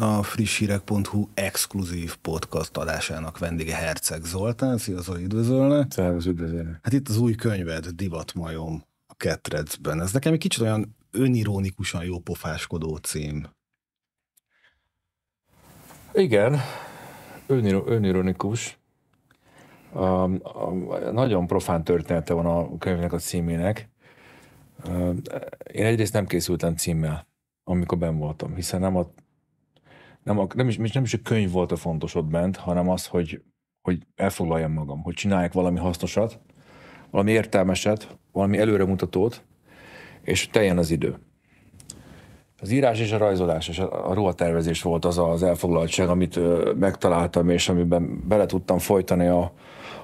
a frisshírek.hu exkluzív podcast adásának vendége Herceg Zoltán. Szia Zoli, üdvözöllek. Szervusz, üdvözöllek. Hát itt az új könyved, Divatmajom a Ketrecben. Ez nekem egy kicsit olyan önironikusan jópofáskodó cím. Igen, öniro, önironikus. A, a, nagyon profán története van a könyvnek a címének. Én egyrészt nem készültem címmel, amikor ben voltam, hiszen nem, a, nem, a, nem, is, nem is a könyv volt a fontos ott bent, hanem az, hogy, hogy elfoglaljam magam, hogy csináljak valami hasznosat, valami értelmeset, valami előremutatót, és teljen az idő. Az írás és a rajzolás és a, ruhatervezés volt az az elfoglaltság, amit megtaláltam, és amiben bele tudtam folytani a,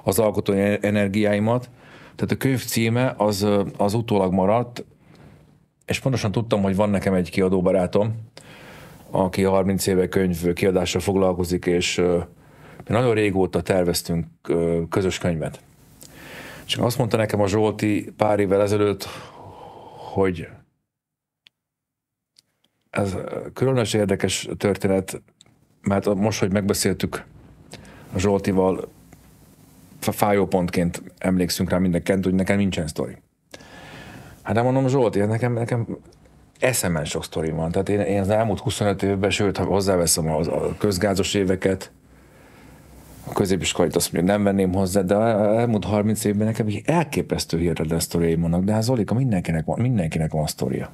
az alkotói energiáimat. Tehát a könyv címe az, az utólag maradt, és pontosan tudtam, hogy van nekem egy kiadóbarátom, aki 30 éve könyv kiadással foglalkozik, és mi nagyon régóta terveztünk közös könyvet. És azt mondta nekem a Zsolti pár évvel ezelőtt, hogy ez különös érdekes történet, mert most, hogy megbeszéltük a Zsoltival, fájópontként emlékszünk rá mindenkent, hogy nekem nincsen sztori. Hát nem mondom, Zsolti, nekem, nekem eszemen sok sztori van. Tehát én, én az elmúlt 25 évben, sőt, ha hozzáveszem a, a közgázos éveket, a középiskolit azt még nem venném hozzá, de elmúlt 30 évben nekem egy elképesztő hihetetlen sztoriaim vannak, de hát Zolika, mindenkinek van, mindenkinek van sztoria.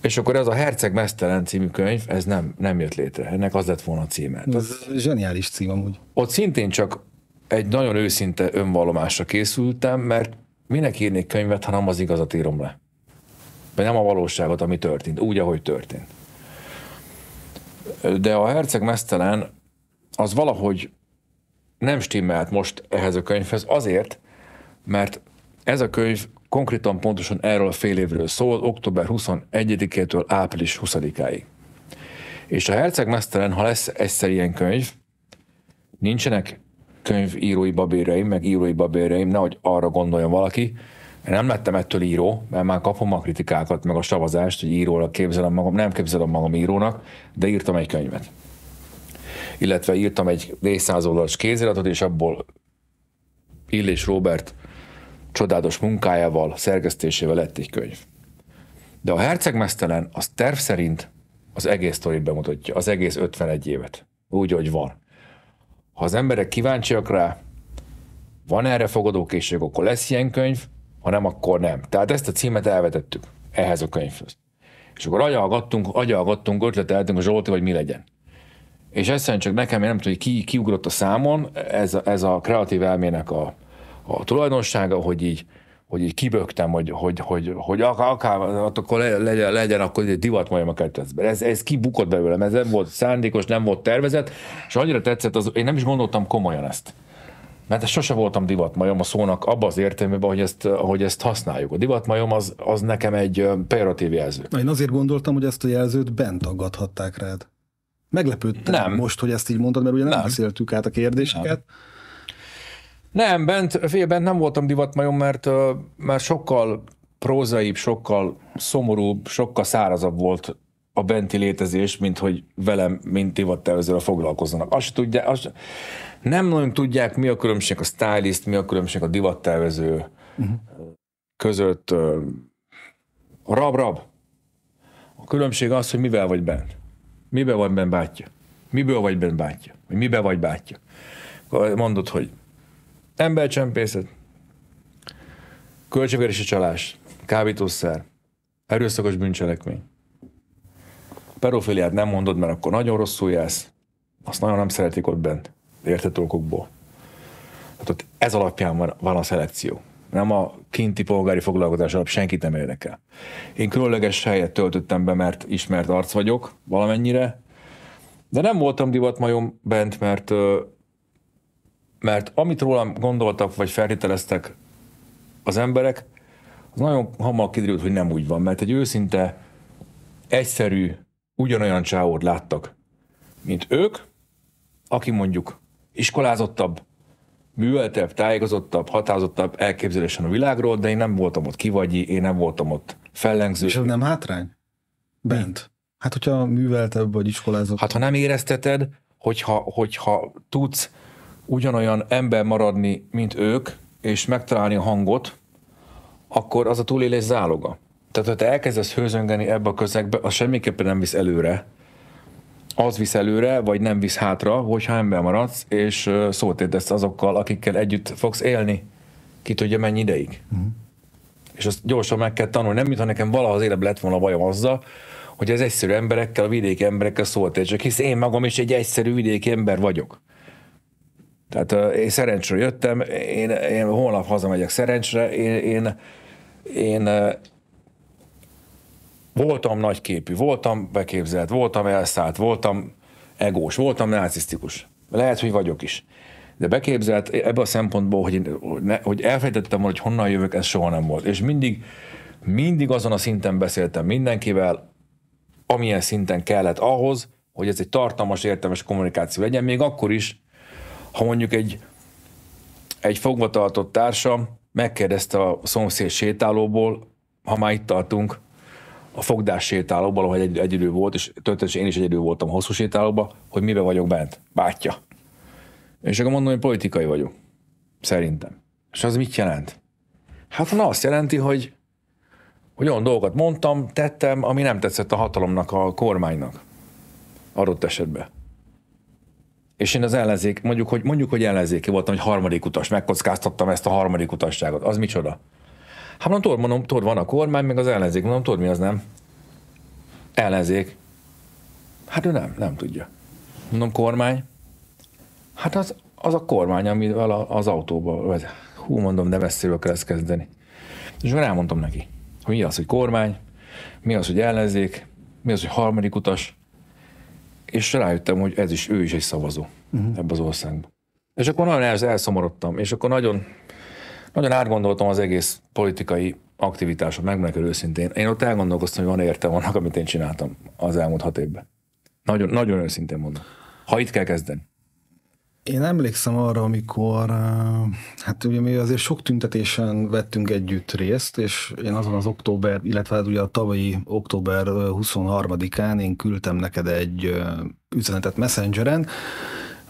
És akkor ez a Herceg Mesztelen című könyv, ez nem, nem jött létre. Ennek az lett volna a címe. Ez zseniális cím amúgy. Ott szintén csak egy nagyon őszinte önvallomásra készültem, mert minek írnék könyvet, ha nem az igazat írom le. Vagy nem a valóságot, ami történt, úgy, ahogy történt. De a Herceg Mesztelen az valahogy nem stimmelt most ehhez a könyvhez azért, mert ez a könyv konkrétan pontosan erről a fél évről szól, október 21-től április 20-áig. És a Herceg Mesztelen, ha lesz egyszer ilyen könyv, nincsenek könyvírói babéreim, meg írói babéreim, nehogy arra gondoljon valaki, én nem lettem ettől író, mert már kapom a kritikákat, meg a savazást, hogy íróra képzelem magam, nem képzelem magam írónak, de írtam egy könyvet. Illetve írtam egy 400 oldalas kéziratot, és abból Illés Robert csodálatos munkájával, szerkesztésével lett egy könyv. De a Hercegmesztelen az terv szerint az egész sztorit bemutatja, az egész 51 évet. Úgy, hogy van. Ha az emberek kíváncsiak rá, van erre fogadókészség, akkor lesz ilyen könyv, ha nem, akkor nem. Tehát ezt a címet elvetettük ehhez a könyvhöz. És akkor agyalgattunk, agyalgattunk, ötleteltünk a Zsolti, hogy mi legyen. És egyszerűen csak nekem, én nem tudom, hogy ki, kiugrott a számon, ez a, ez a kreatív elmének a, a tulajdonsága, hogy így, hogy így kibögtem, hogy, hogy, hogy, hogy akár, akár akkor legyen, legyen akkor egy divat majd a kettőzben. Ez, ez kibukott belőlem, ez nem volt szándékos, nem volt tervezet, és annyira tetszett, az, én nem is gondoltam komolyan ezt. Mert sose voltam divatmajom a szónak abban az értelmében, hogy ezt, hogy ezt használjuk. A divatmajom az, az nekem egy pejoratív jelző. Na, én azért gondoltam, hogy ezt a jelzőt bent aggathatták rád. Meglepődtem nem. most, hogy ezt így mondtad, mert ugye nem, nem. beszéltük át a kérdéseket. Nem. Nem, bent, fél, bent nem voltam divatmajom, mert, mert sokkal prózaibb, sokkal szomorúbb, sokkal szárazabb volt a benti létezés, mint hogy velem, mint divattervezővel foglalkozzanak. Azt tudja, azt, nem nagyon tudják, mi a különbség a stylist, mi a különbség a divattervező uh-huh. között. A rab-rab. A különbség az, hogy mivel vagy bent. Miben vagy bent bátyja? Miből vagy bent bátyja? Vagy miben vagy bátyja? Mondod, hogy embercsempészet, költségverési csalás, kábítószer, erőszakos bűncselekmény. Perofiliát nem mondod, mert akkor nagyon rosszul jársz. Azt nagyon nem szeretik ott bent, érthető okokból. Hát ott ez alapján van, van a szelekció. Nem a kinti polgári foglalkozás alap senkit nem érdekel. Én különleges helyet töltöttem be, mert ismert arc vagyok valamennyire, de nem voltam divatmajom bent, mert mert amit rólam gondoltak, vagy feltételeztek az emberek, az nagyon hamar kiderült, hogy nem úgy van, mert egy őszinte, egyszerű, ugyanolyan csávót láttak, mint ők, aki mondjuk iskolázottabb, műveltebb, tájékozottabb, határozottabb elképzelésen a világról, de én nem voltam ott kivagyi, én nem voltam ott fellengző. És ez nem hátrány? Bent? Hát, hogyha műveltebb vagy iskolázott. Hát, ha nem érezteted, hogyha, hogyha tudsz ugyanolyan ember maradni, mint ők, és megtalálni a hangot, akkor az a túlélés záloga. Tehát, ha te elkezdesz hőzöngeni ebbe a közegbe, az semmiképpen nem visz előre. Az visz előre, vagy nem visz hátra, hogyha ember maradsz, és szót értesz azokkal, akikkel együtt fogsz élni. Ki tudja mennyi ideig. Uh-huh. És azt gyorsan meg kell tanulni. Nem, mintha nekem valaha az életben lett volna bajom azzal, hogy az egyszerű emberekkel, a vidéki emberekkel szólt értsek, hisz én magam is egy egyszerű vidéki ember vagyok. Tehát én szerencsről jöttem, én, én holnap hazamegyek szerencsre, én, én, én voltam nagyképű, voltam beképzelt, voltam elszállt, voltam egós, voltam narcisztikus. Lehet, hogy vagyok is. De beképzelt ebbe a szempontból, hogy, én, hogy elfejtettem, hogy honnan jövök, ez soha nem volt. És mindig, mindig azon a szinten beszéltem mindenkivel, amilyen szinten kellett ahhoz, hogy ez egy tartalmas, értelmes kommunikáció legyen, még akkor is, ha mondjuk egy, egy fogvatartott társam megkérdezte a szomszéd sétálóból, ha már itt tartunk, a fogdás sétálóban, ahol egy, egyedül volt, és történetesen én is egyedül voltam hosszú sétálóban, hogy mibe vagyok bent. Bátya. És akkor mondom, hogy politikai vagyok. Szerintem. És az mit jelent? Hát na azt jelenti, hogy, hogy olyan dolgokat mondtam, tettem, ami nem tetszett a hatalomnak, a kormánynak. Adott esetben. És én az ellenzék, mondjuk, hogy, mondjuk, hogy ellenzéki voltam, hogy harmadik utas, megkockáztattam ezt a harmadik utasságot. Az micsoda? Hát mondom, tudod, mondom, tudod, van a kormány, meg az ellenzék. Mondom, tudod, mi az nem? Ellenzék. Hát ő nem, nem tudja. Mondom, kormány. Hát az, az a kormány, amivel az autóba, vagy hú, mondom, de messziről kell ezt kezdeni. És akkor elmondtam neki, hogy mi az, hogy kormány, mi az, hogy ellenzék, mi az, hogy harmadik utas, és rájöttem, hogy ez is, ő is egy szavazó uh-huh. ebbe az országban. És akkor nagyon elszomorodtam, és akkor nagyon nagyon átgondoltam az egész politikai aktivitásot, megmondok őszintén. Én ott elgondolkoztam, hogy van érte annak, amit én csináltam az elmúlt hat évben. Nagyon, nagyon őszintén mondom. Ha itt kell kezdeni. Én emlékszem arra, amikor, hát ugye mi azért sok tüntetésen vettünk együtt részt, és én azon az október, illetve hát ugye a tavalyi október 23-án én küldtem neked egy üzenetet Messengeren,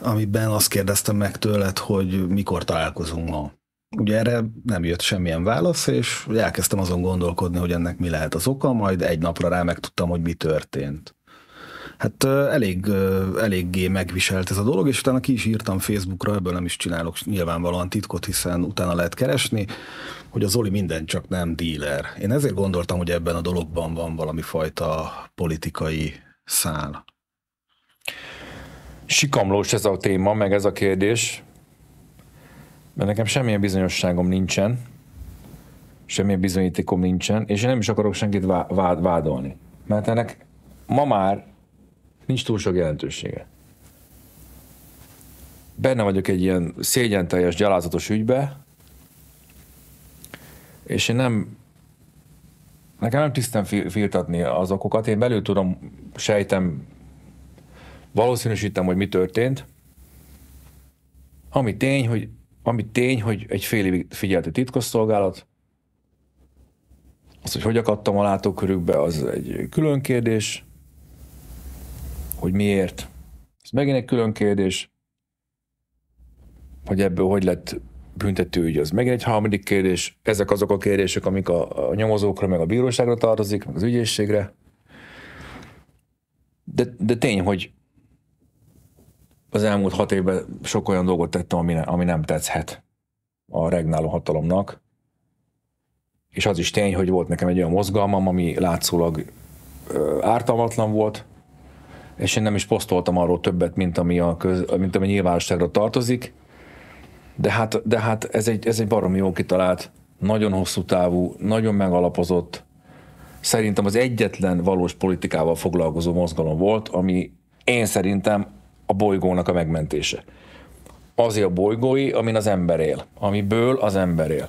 amiben azt kérdeztem meg tőled, hogy mikor találkozunk ma. Ugye erre nem jött semmilyen válasz, és elkezdtem azon gondolkodni, hogy ennek mi lehet az oka, majd egy napra rá megtudtam, hogy mi történt. Hát elég, eléggé megviselt ez a dolog, és utána ki is írtam Facebookra, ebből nem is csinálok nyilvánvalóan titkot, hiszen utána lehet keresni, hogy az Zoli minden csak nem díler. Én ezért gondoltam, hogy ebben a dologban van valami fajta politikai szál. Sikamlós ez a téma, meg ez a kérdés mert nekem semmilyen bizonyosságom nincsen, semmilyen bizonyítékom nincsen, és én nem is akarok senkit vád, vádolni. Mert ennek ma már nincs túl sok jelentősége. Benne vagyok egy ilyen szégyenteljes, gyalázatos ügybe, és én nem, nekem nem tisztem firtatni az okokat, én belül tudom, sejtem, valószínűsítem, hogy mi történt, ami tény, hogy ami tény, hogy egy fél évig figyelt a titkosszolgálat, az, hogy hogy akadtam a látókörükbe, az egy külön kérdés, hogy miért. Ez megint egy külön kérdés, hogy ebből hogy lett büntetőügy, az megint egy harmadik kérdés. Ezek azok a kérdések, amik a, a nyomozókra, meg a bíróságra tartozik, meg az ügyészségre. De, de tény, hogy az elmúlt hat évben sok olyan dolgot tettem, ami, ne, ami nem tetszhet a regnáló hatalomnak. És az is tény, hogy volt nekem egy olyan mozgalmam, ami látszólag ö, ártalmatlan volt, és én nem is posztoltam arról többet, mint ami, a köz, mint ami nyilvánosságra tartozik. De hát, de hát ez, egy, ez egy baromi jó kitalált, nagyon hosszú távú, nagyon megalapozott, szerintem az egyetlen valós politikával foglalkozó mozgalom volt, ami én szerintem bolygónak a megmentése. Azért a bolygói, amin az ember él, amiből az ember él.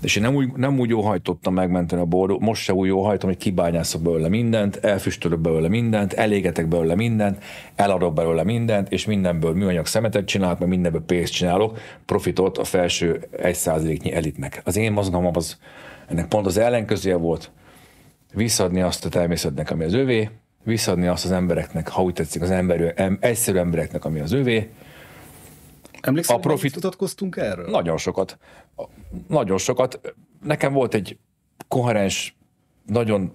És én nem úgy, nem úgy jóhajtottam megmenteni a bolygót, most se úgy jóhajtom, hogy kibányászok belőle mindent, elfüstölök belőle mindent, elégetek belőle mindent, eladok belőle mindent, és mindenből műanyag szemetet csinálok, meg mindenből pénzt csinálok, profitot a felső egy százaléknyi elitnek. Az én mozgalmam az ennek pont az ellenkezője volt, visszadni azt a természetnek, ami az övé, visszadni azt az embereknek, ha úgy tetszik, az ember, em, egyszerű embereknek, ami az övé. Emlékszel, a profit... tudatkoztunk erről? Nagyon sokat. Nagyon sokat. Nekem volt egy koherens, nagyon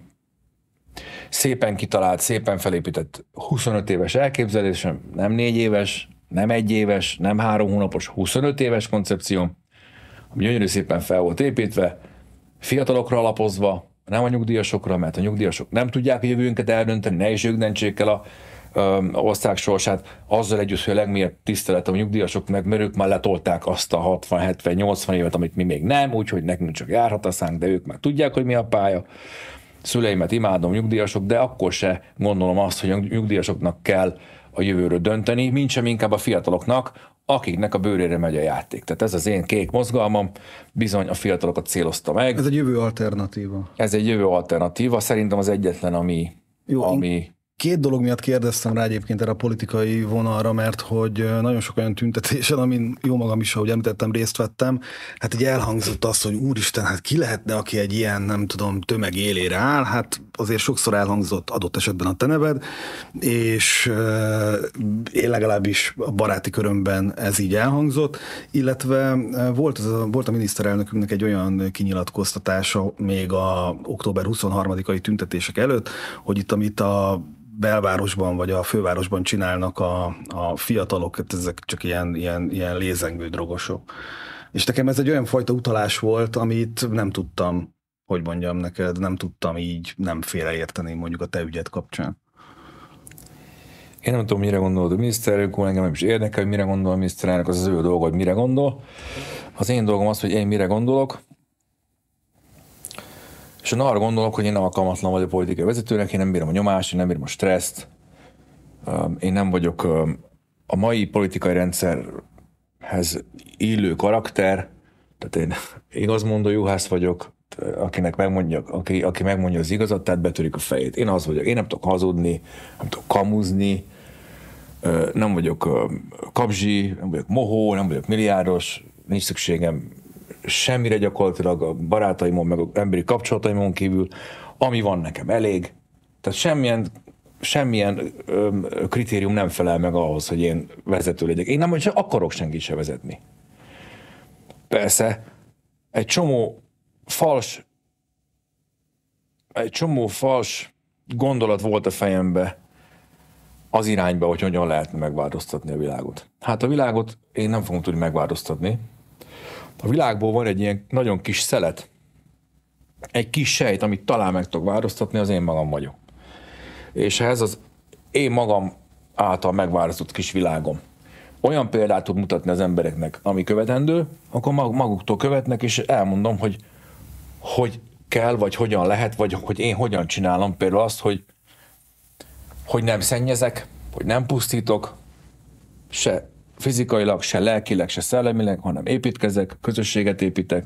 szépen kitalált, szépen felépített 25 éves elképzelésem, nem négy éves, nem egy éves, nem három hónapos, 25 éves koncepció, ami gyönyörű szépen fel volt építve, fiatalokra alapozva, nem a nyugdíjasokra, mert a nyugdíjasok nem tudják a jövőnket eldönteni, ne is ők döntsék el a ország sorsát, azzal együtt, hogy a legmélyebb tisztelet a nyugdíjasok meg, mert ők már letolták azt a 60, 70, 80 évet, amit mi még nem, úgyhogy nekünk csak járhat a szánk, de ők már tudják, hogy mi a pálya. Szüleimet imádom, nyugdíjasok, de akkor se gondolom azt, hogy a nyugdíjasoknak kell a jövőről dönteni, mint inkább a fiataloknak, akiknek a bőrére megy a játék. Tehát ez az én kék mozgalmam, bizony a fiatalokat célozta meg. Ez egy jövő alternatíva. Ez egy jövő alternatíva, szerintem az egyetlen, ami, Jó, ami Két dolog miatt kérdeztem rá egyébként erre a politikai vonalra, mert hogy nagyon sok olyan tüntetésen, amin jó magam is, ahogy említettem, részt vettem, hát így elhangzott az, hogy úristen, hát ki lehetne, aki egy ilyen, nem tudom, tömeg élére áll, hát azért sokszor elhangzott adott esetben a te neved, és én legalábbis a baráti körömben ez így elhangzott, illetve volt, az volt a miniszterelnökünknek egy olyan kinyilatkoztatása még a október 23-ai tüntetések előtt, hogy itt, amit a belvárosban vagy a fővárosban csinálnak a, a fiatalok, hát ezek csak ilyen, ilyen, ilyen lézengő drogosok. És nekem ez egy olyan fajta utalás volt, amit nem tudtam, hogy mondjam neked, nem tudtam így nem félreérteni mondjuk a te ügyed kapcsán. Én nem tudom, mire gondolod a miniszterelnök úr, engem nem is érdekel, hogy mire gondol a miniszterelnök, az az ő dolga, hogy mire gondol. Az én dolgom az, hogy én mire gondolok, és én arra gondolok, hogy én alkalmatlan vagyok politikai vezetőnek, én nem bírom a nyomást, én nem bírom a stresszt, én nem vagyok a mai politikai rendszerhez illő karakter, tehát én igazmondó juhász vagyok, akinek megmondja, aki, aki megmondja az igazat, tehát betörik a fejét. Én az vagyok, én nem tudok hazudni, nem tudok kamuzni, nem vagyok kapzsi, nem vagyok mohó, nem vagyok milliárdos, nincs szükségem semmire gyakorlatilag a barátaimon, meg a emberi kapcsolataimon kívül, ami van nekem elég. Tehát semmilyen semmilyen ö, kritérium nem felel meg ahhoz, hogy én vezető legyek. Én nem csak akarok senkit se vezetni. Persze, egy csomó fals egy csomó fals gondolat volt a fejembe az irányba, hogy hogyan lehetne megváltoztatni a világot. Hát a világot én nem fogom tudni megváltoztatni, a világból van egy ilyen nagyon kis szelet, egy kis sejt, amit talán meg tudok változtatni, az én magam vagyok. És ez az én magam által megválasztott kis világom olyan példát tud mutatni az embereknek, ami követendő, akkor maguktól követnek, és elmondom, hogy hogy kell, vagy hogyan lehet, vagy hogy én hogyan csinálom például azt, hogy, hogy nem szennyezek, hogy nem pusztítok, se fizikailag, se lelkileg, se szellemileg, hanem építkezek, közösséget építek,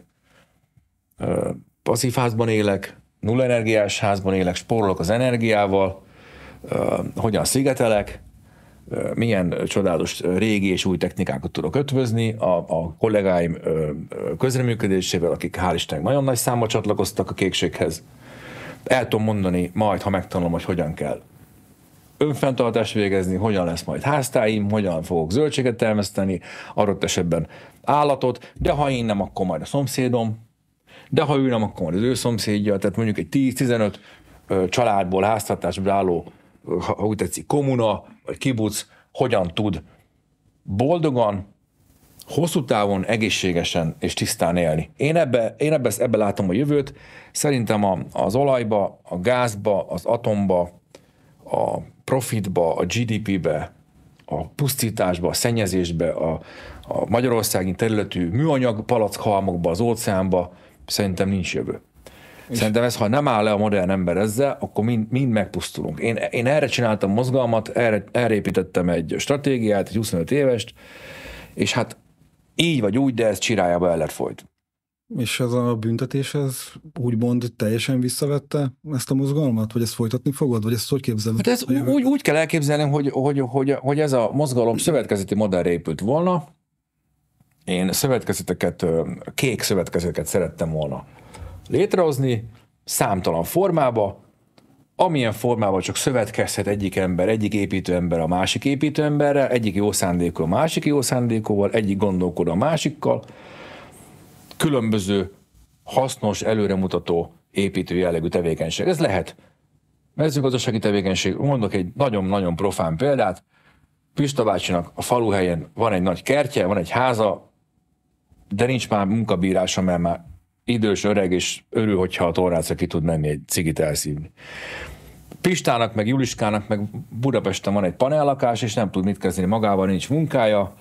passzív házban élek, nulla energiás házban élek, spórolok az energiával, hogyan szigetelek, milyen csodálatos régi és új technikákat tudok ötvözni a, a kollégáim közreműködésével, akik hál' Istennek nagyon nagy számba csatlakoztak a kékséghez. El tudom mondani majd, ha megtanulom, hogy hogyan kell önfenntartást végezni, hogyan lesz majd háztáim, hogyan fogok zöldséget termeszteni, adott esetben állatot, de ha én nem, akkor majd a szomszédom, de ha ő nem, akkor majd az ő szomszédja, tehát mondjuk egy 10-15 családból, háztartásból álló, ha úgy tetszik, komuna, vagy kibuc, hogyan tud boldogan, hosszú távon, egészségesen és tisztán élni. Én ebbe, én ebbe, ebbe látom a jövőt. Szerintem a, az olajba, a gázba, az atomba, a profitba, a GDP-be, a pusztításba, a szennyezésbe, a, a magyarországi területű műanyag palackhalmokba, az óceánba, szerintem nincs jövő. Szerintem ez, ha nem áll le a modern ember ezzel, akkor mind, mind megpusztulunk. Én, én erre csináltam mozgalmat, erre, erre építettem egy stratégiát, egy 25 évest, és hát így vagy úgy, de ez csirájába el lett folyt. És ez a büntetés, ez úgymond teljesen visszavette ezt a mozgalmat? Vagy ezt folytatni fogod? Vagy ezt hogy képzeled? Hát ez úgy, úgy kell elképzelnem, hogy, hogy, hogy, hogy ez a mozgalom szövetkezeti modellre épült volna. Én szövetkezeteket, kék szövetkezeteket szerettem volna létrehozni, számtalan formába, amilyen formában csak szövetkezhet egyik ember, egyik építő ember a másik építő emberrel, egyik jó szándékú a másik jó szándékóval, egyik gondolkodó a másikkal, különböző hasznos, előremutató építő jellegű tevékenység. Ez lehet mezőgazdasági tevékenység. Mondok egy nagyon-nagyon profán példát. Pista bácsinak a faluhelyen van egy nagy kertje, van egy háza, de nincs már munkabírása, mert már idős, öreg, és örül, hogyha a torrácra ki tud menni egy cigit elszívni. Pistának, meg Juliskának, meg Budapesten van egy panellakás, és nem tud mit kezdeni magával, nincs munkája,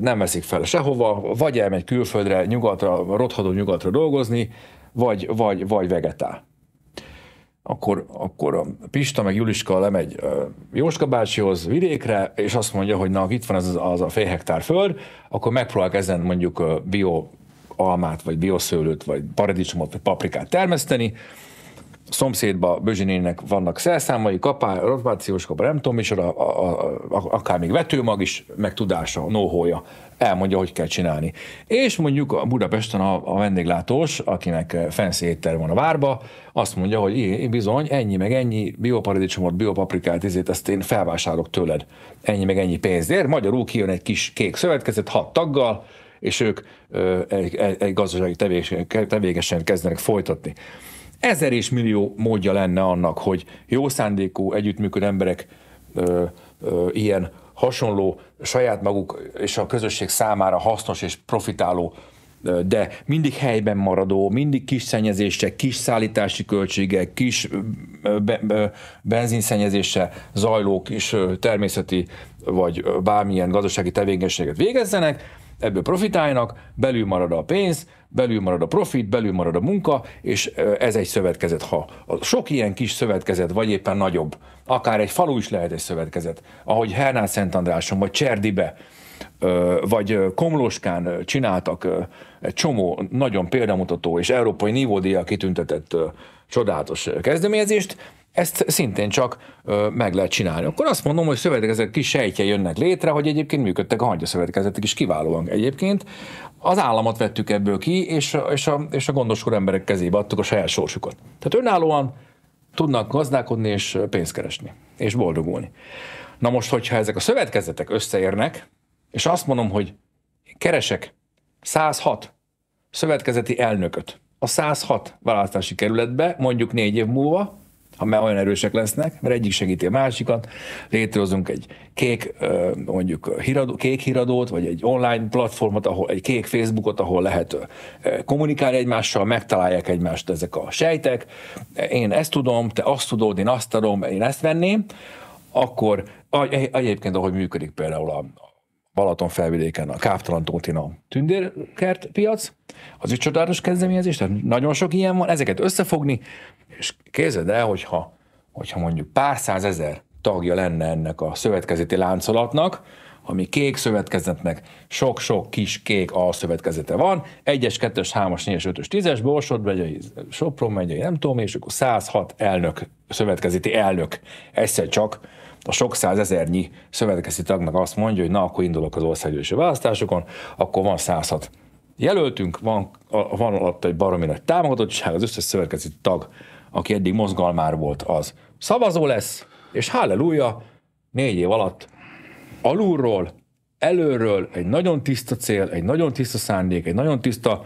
nem veszik fel sehova, vagy elmegy külföldre, nyugatra, rothadó nyugatra dolgozni, vagy, vagy, vagy vegetál. Akkor, akkor a Pista meg Juliska lemegy Jóska bácsihoz vidékre, és azt mondja, hogy na, itt van az, az a fél hektár föld, akkor megpróbálok ezen mondjuk bio almát, vagy bioszőlőt, vagy paradicsomot, vagy paprikát termeszteni, szomszédba Bözsinének vannak szerszámai, kapá, rotációs kapá, nem tudom, és a, a, a, akár még vetőmag is, meg tudása, nóhója elmondja, hogy kell csinálni. És mondjuk a Budapesten a, a vendéglátós, akinek fancy étterem van a várba, azt mondja, hogy én bizony, ennyi meg ennyi bioparadicsomot, biopaprikát, ezért ezt én felvásárolok tőled. Ennyi meg ennyi pénzért. Magyarul kijön egy kis kék szövetkezet hat taggal, és ők ö, egy, egy, egy gazdasági tevékenységet kezdenek folytatni. Ezer és millió módja lenne annak, hogy jó szándékú, együttműködő emberek ö, ö, ilyen hasonló, saját maguk és a közösség számára hasznos és profitáló de mindig helyben maradó, mindig kis szennyezések, kis szállítási költségek, kis be, be, benzinszennyezése zajló kis természeti vagy bármilyen gazdasági tevékenységet végezzenek, ebből profitáljanak, belül marad a pénz, belül marad a profit, belül marad a munka, és ez egy szövetkezet. Ha sok ilyen kis szövetkezet, vagy éppen nagyobb, akár egy falu is lehet egy szövetkezet, ahogy Hernán Szentandráson, vagy Cserdibe, vagy Komloskán csináltak egy csomó nagyon példamutató és európai nívódíjjal kitüntetett csodálatos kezdeményezést, ezt szintén csak meg lehet csinálni. Akkor azt mondom, hogy szövetkezet kis sejtje jönnek létre, hogy egyébként működtek a hangyaszövetkezetek is kiválóan egyébként. Az államot vettük ebből ki, és, és, a, és a gondoskodó emberek kezébe adtuk a saját sorsukat. Tehát önállóan tudnak gazdálkodni és pénzt keresni, és boldogulni. Na most, hogyha ezek a szövetkezetek összeérnek, és azt mondom, hogy keresek 106 szövetkezeti elnököt a 106 választási kerületbe, mondjuk négy év múlva, ha már olyan erősek lesznek, mert egyik segíti a másikat, létrehozunk egy kék, mondjuk híradó, kék híradót, vagy egy online platformot, ahol egy kék Facebookot, ahol lehet kommunikálni egymással, megtalálják egymást ezek a sejtek, én ezt tudom, te azt tudod, én azt adom, én ezt venném, akkor egyébként, ahogy működik például a, Balaton felvidéken a Káptalan Tótina tündérkert piac, az is csodálatos kezdeményezés, tehát nagyon sok ilyen van, ezeket összefogni, és képzeld el, hogyha, hogyha mondjuk pár százezer tagja lenne ennek a szövetkezeti láncolatnak, ami kék szövetkezetnek sok-sok kis kék alszövetkezete van, 1-es, 2-es, 3-as, 4-es, 5-ös, 10-es, Borsod megyei, Sopron megyei, nem tudom, és akkor 106 elnök, szövetkezeti elnök egyszer csak a sok százezernyi szövetkezeti tagnak azt mondja, hogy na, akkor indulok az országgyűlési választásokon, akkor van 106 jelöltünk, van, van alatt egy baromi nagy támogatottság, az összes szövetkezeti tag, aki eddig mozgalmár volt, az szavazó lesz, és halleluja, négy év alatt alulról, előről egy nagyon tiszta cél, egy nagyon tiszta szándék, egy nagyon tiszta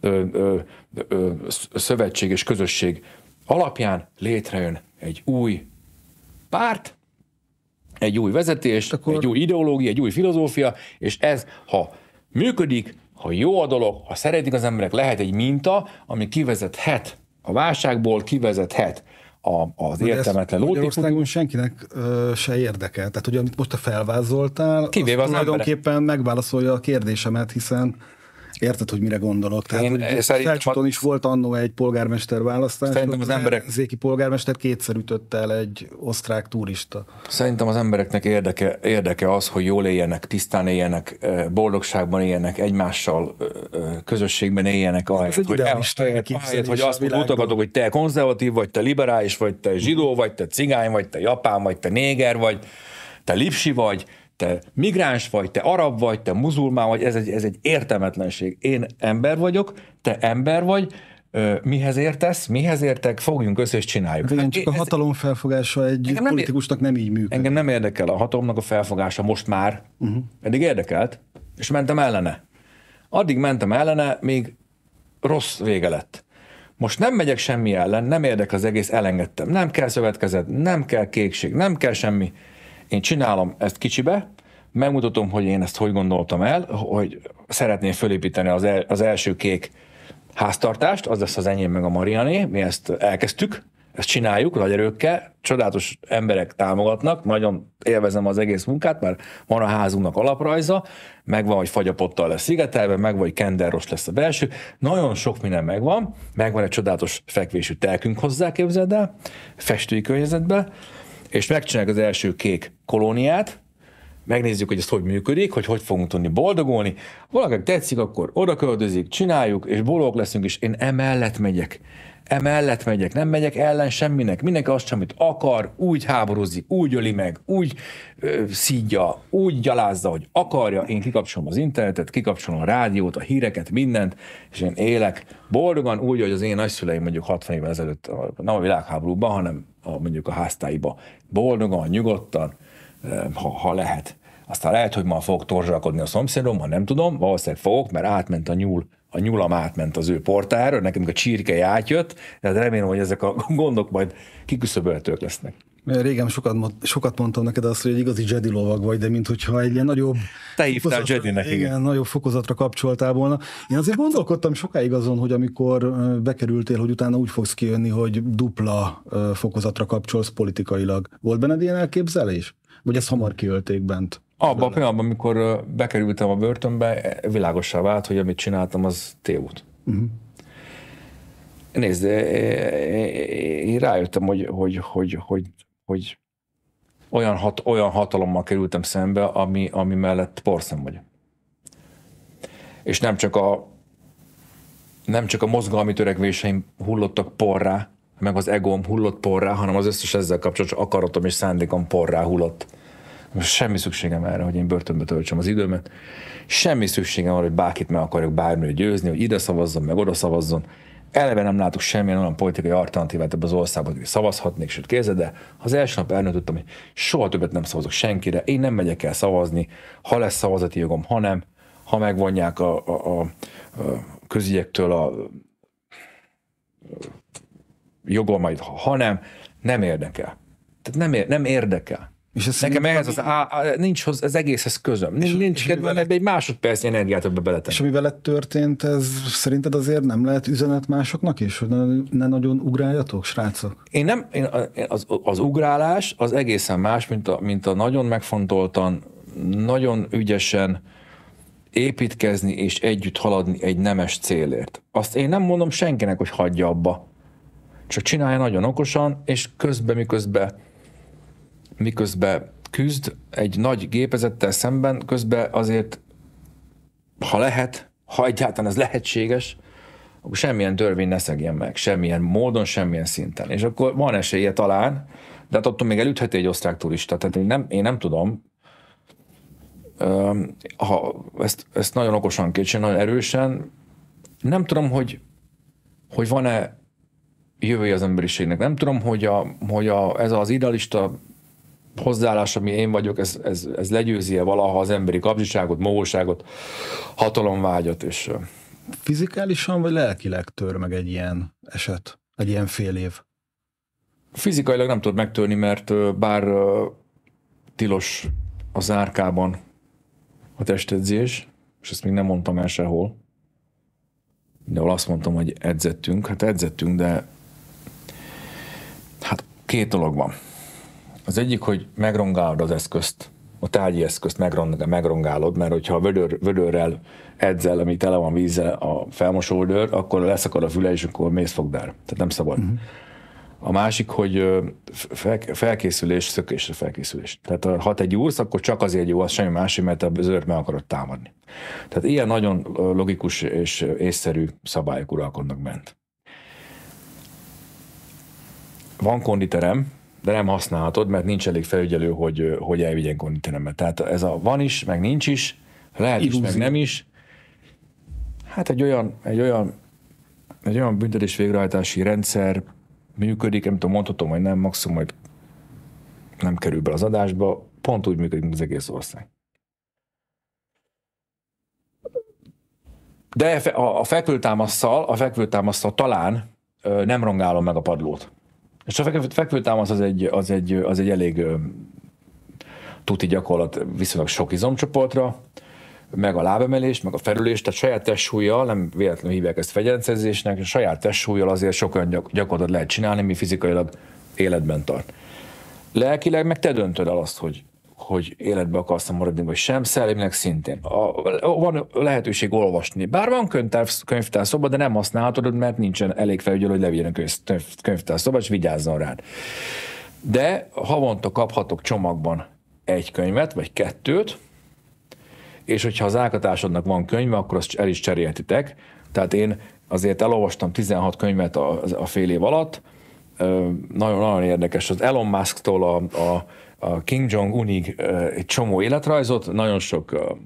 ö, ö, ö, szövetség és közösség alapján létrejön egy új párt, egy új vezetés, Akkor... egy új ideológia, egy új filozófia, és ez, ha működik, ha jó a dolog, ha szeretik az emberek, lehet egy minta, ami kivezethet a válságból, kivezethet a, az értelmetlen Magyarországon senkinek ö, se érdekel. Tehát, hogy amit most a felvázoltál, Kivéve az tulajdonképpen emberek. megválaszolja a kérdésemet, hiszen Érted, hogy mire gondolok? Tehát, Én hogy Felcsuton is volt annó egy polgármester választás. Szerintem az emberek... Zéki polgármester kétszer ütött el egy osztrák turista. Szerintem az embereknek érdeke, érdeke az, hogy jól éljenek, tisztán éljenek, boldogságban éljenek, egymással közösségben éljenek, ahelyett, hogy, ahelyett, hogy azt mutogatok, hogy te konzervatív vagy, te liberális vagy, te zsidó vagy, te cigány vagy, te japán vagy, te néger vagy, te lipsi vagy, te migráns vagy, te arab vagy, te muzulmán vagy, ez egy, ez egy értelmetlenség. Én ember vagyok, te ember vagy, mihez értesz, mihez értek, fogjunk össze és csináljuk. Hát igen, csak a hatalom felfogása egy nem politikusnak nem így működik. Engem nem érdekel a hatalomnak a felfogása most már, uh-huh. eddig érdekelt, és mentem ellene. Addig mentem ellene, még rossz vége lett. Most nem megyek semmi ellen, nem érdekel az egész, elengedtem. Nem kell szövetkezet, nem kell kékség, nem kell semmi. Én csinálom ezt kicsibe, megmutatom, hogy én ezt hogy gondoltam el, hogy szeretném fölépíteni az, el, az első kék háztartást, az lesz az enyém meg a Mariané, mi ezt elkezdtük, ezt csináljuk nagy erőkkel, csodálatos emberek támogatnak, nagyon élvezem az egész munkát, mert van a házunknak alaprajza, megvan, hogy fagyapottal lesz szigetelve, megvan, hogy kenderos lesz a belső, nagyon sok minden megvan, megvan egy csodálatos fekvésű telkünk hozzá, képzeld el, festői környezetbe, és megcsináljuk az első kék kolóniát, megnézzük, hogy ez hogy működik, hogy hogy fogunk tudni boldogulni. Valakinek tetszik, akkor oda költözik, csináljuk, és boldogok leszünk, és én emellett megyek. Emellett megyek, nem megyek ellen semminek. Mindenki azt, amit akar, úgy háborúzik, úgy öli meg, úgy ö, szídja, úgy gyalázza, hogy akarja. Én kikapcsolom az internetet, kikapcsolom a rádiót, a híreket, mindent, és én élek boldogan úgy, hogy az én nagyszüleim mondjuk 60 évvel ezelőtt, nem a világháborúban, hanem a, mondjuk a háztáiba. Boldogan, nyugodtan, ha, ha lehet. Aztán lehet, hogy ma fogok torzsalkodni a szomszédom, ha nem tudom, valószínűleg fogok, mert átment a nyúl, a nyulam átment az ő portára, nekem a csirkei átjött, de remélem, hogy ezek a gondok majd kiküszöböltők lesznek. Régen sokat, sokat mondtam neked azt, hogy egy igazi Jedi lovag vagy, de mint hogyha egy ilyen nagyobb... Te hívtál Jedinek, igen. igen. nagyobb fokozatra kapcsoltál volna. Én azért gondolkodtam sokáig azon, hogy amikor bekerültél, hogy utána úgy fogsz kijönni, hogy dupla fokozatra kapcsolsz politikailag. Volt benned ilyen elképzelés? Vagy ezt hamar kiölték bent? Abban a pillanatban, amikor bekerültem a börtönbe, világosá vált, hogy amit csináltam, az tévút. Uh-huh. Nézd, én rájöttem, hogy, hogy, hogy, hogy, hogy olyan, hat, olyan hatalommal kerültem szembe, ami, ami mellett porszem vagy. És nem csak a nem csak a mozgalmi törekvéseim hullottak porrá, meg az egóm hullott porrá, hanem az összes ezzel kapcsolatos akaratom és szándékom porrá hullott. Most semmi szükségem erre, hogy én börtönbe töltsem az időmet. Semmi szükségem arra, hogy bárkit meg akarok bármilyen győzni, hogy ide szavazzon, meg oda szavazzon. Eleve nem látok semmilyen olyan politikai alternatívát ebben az országban, hogy szavazhatnék, sőt kézzel, de az első nap elnötöttem, hogy soha többet nem szavazok senkire, én nem megyek el szavazni, ha lesz szavazati jogom, ha nem, ha megvonják a, a, a közügyektől a jogolmait, ha nem, nem érdekel. Tehát nem, ér, nem érdekel. És ez Nekem ehhez az, á, á, nincs hoz, az egészhez közöm. Nincs, és, nincs és kedve, egy másodperc energiát ebbe beletenni. És ami veled történt, ez szerinted azért nem lehet üzenet másoknak is, hogy ne, ne nagyon ugráljatok, srácok? Én nem, én, az, az ugrálás az egészen más, mint a, mint a nagyon megfontoltan, nagyon ügyesen építkezni és együtt haladni egy nemes célért. Azt én nem mondom senkinek, hogy hagyja abba. Csak csinálja nagyon okosan, és közben, miközben miközben küzd egy nagy gépezettel szemben, közben azért, ha lehet, ha egyáltalán ez lehetséges, akkor semmilyen törvény ne szegjen meg, semmilyen módon, semmilyen szinten. És akkor van esélye talán, de hát attól még elütheti egy osztrák turista. Tehát én nem, én nem tudom, ha ezt, ezt nagyon okosan kétség, nagyon erősen, nem tudom, hogy, hogy van-e jövője az emberiségnek. Nem tudom, hogy, a, hogy a, ez az idealista hozzáállás, ami én vagyok, ez, ez, ez legyőzi-e valaha az emberi kapcsiságot, mogóságot, hatalomvágyat, és... Fizikálisan vagy lelkileg tör meg egy ilyen eset, egy ilyen fél év? Fizikailag nem tud megtörni, mert bár tilos az árkában a testedzés, és ezt még nem mondtam el sehol, de azt mondtam, hogy edzettünk, hát edzettünk, de hát két dolog van. Az egyik, hogy megrongálod az eszközt, a tárgyi eszközt megrongálod, mert hogyha a vödör, vödörrel edzel, ami tele van vízzel a felmosódőr, akkor leszakad a füle, és akkor mész fogdár. Tehát nem szabad. Uh-huh. A másik, hogy felkészülés, szökésre felkészülés. Tehát ha te gyúrsz, akkor csak azért jó, az semmi másik, mert a zöld meg akarod támadni. Tehát ilyen nagyon logikus és észszerű szabályok uralkodnak bent. Van konditerem, de nem használhatod, mert nincs elég felügyelő, hogy, hogy elvigyen konditerembe. Tehát ez a van is, meg nincs is, lehet Illúzió. is, meg nem is. Hát egy olyan, egy olyan egy olyan büntetés végrehajtási rendszer működik, nem tudom, mondhatom, vagy nem, maximum majd nem kerül be az adásba, pont úgy működik, mint az egész ország. De a fekvőtámasszal, a fekvőtámasszal talán nem rongálom meg a padlót. És a fekvőtámasz az egy, az egy, az egy elég tuti gyakorlat viszonylag sok izomcsoportra, meg a lábemelés, meg a felülés, tehát saját testsúlyjal, nem véletlenül hívják ezt fegyencezésnek, saját testsúlyjal azért sok olyan gyakorlatot lehet csinálni, mi fizikailag életben tart. Lelkileg meg te döntöd el azt, hogy, hogy életbe akarsz maradni, vagy sem, szellemileg szintén. A, van lehetőség olvasni. Bár van könyvtár, könyvtár szoba, de nem használhatod, mert nincsen elég felügyelő, hogy levigyen a könyv, könyvtár szoba, és vigyázzon rád. De havonta kaphatok csomagban egy könyvet, vagy kettőt, és hogyha az ákatásodnak van könyve, akkor azt el is cseréltitek. Tehát én azért elolvastam 16 könyvet a, a fél év alatt, nagyon-nagyon érdekes. Az Elon Musk-tól a, a, a King Jong-unig egy csomó életrajzot, nagyon sok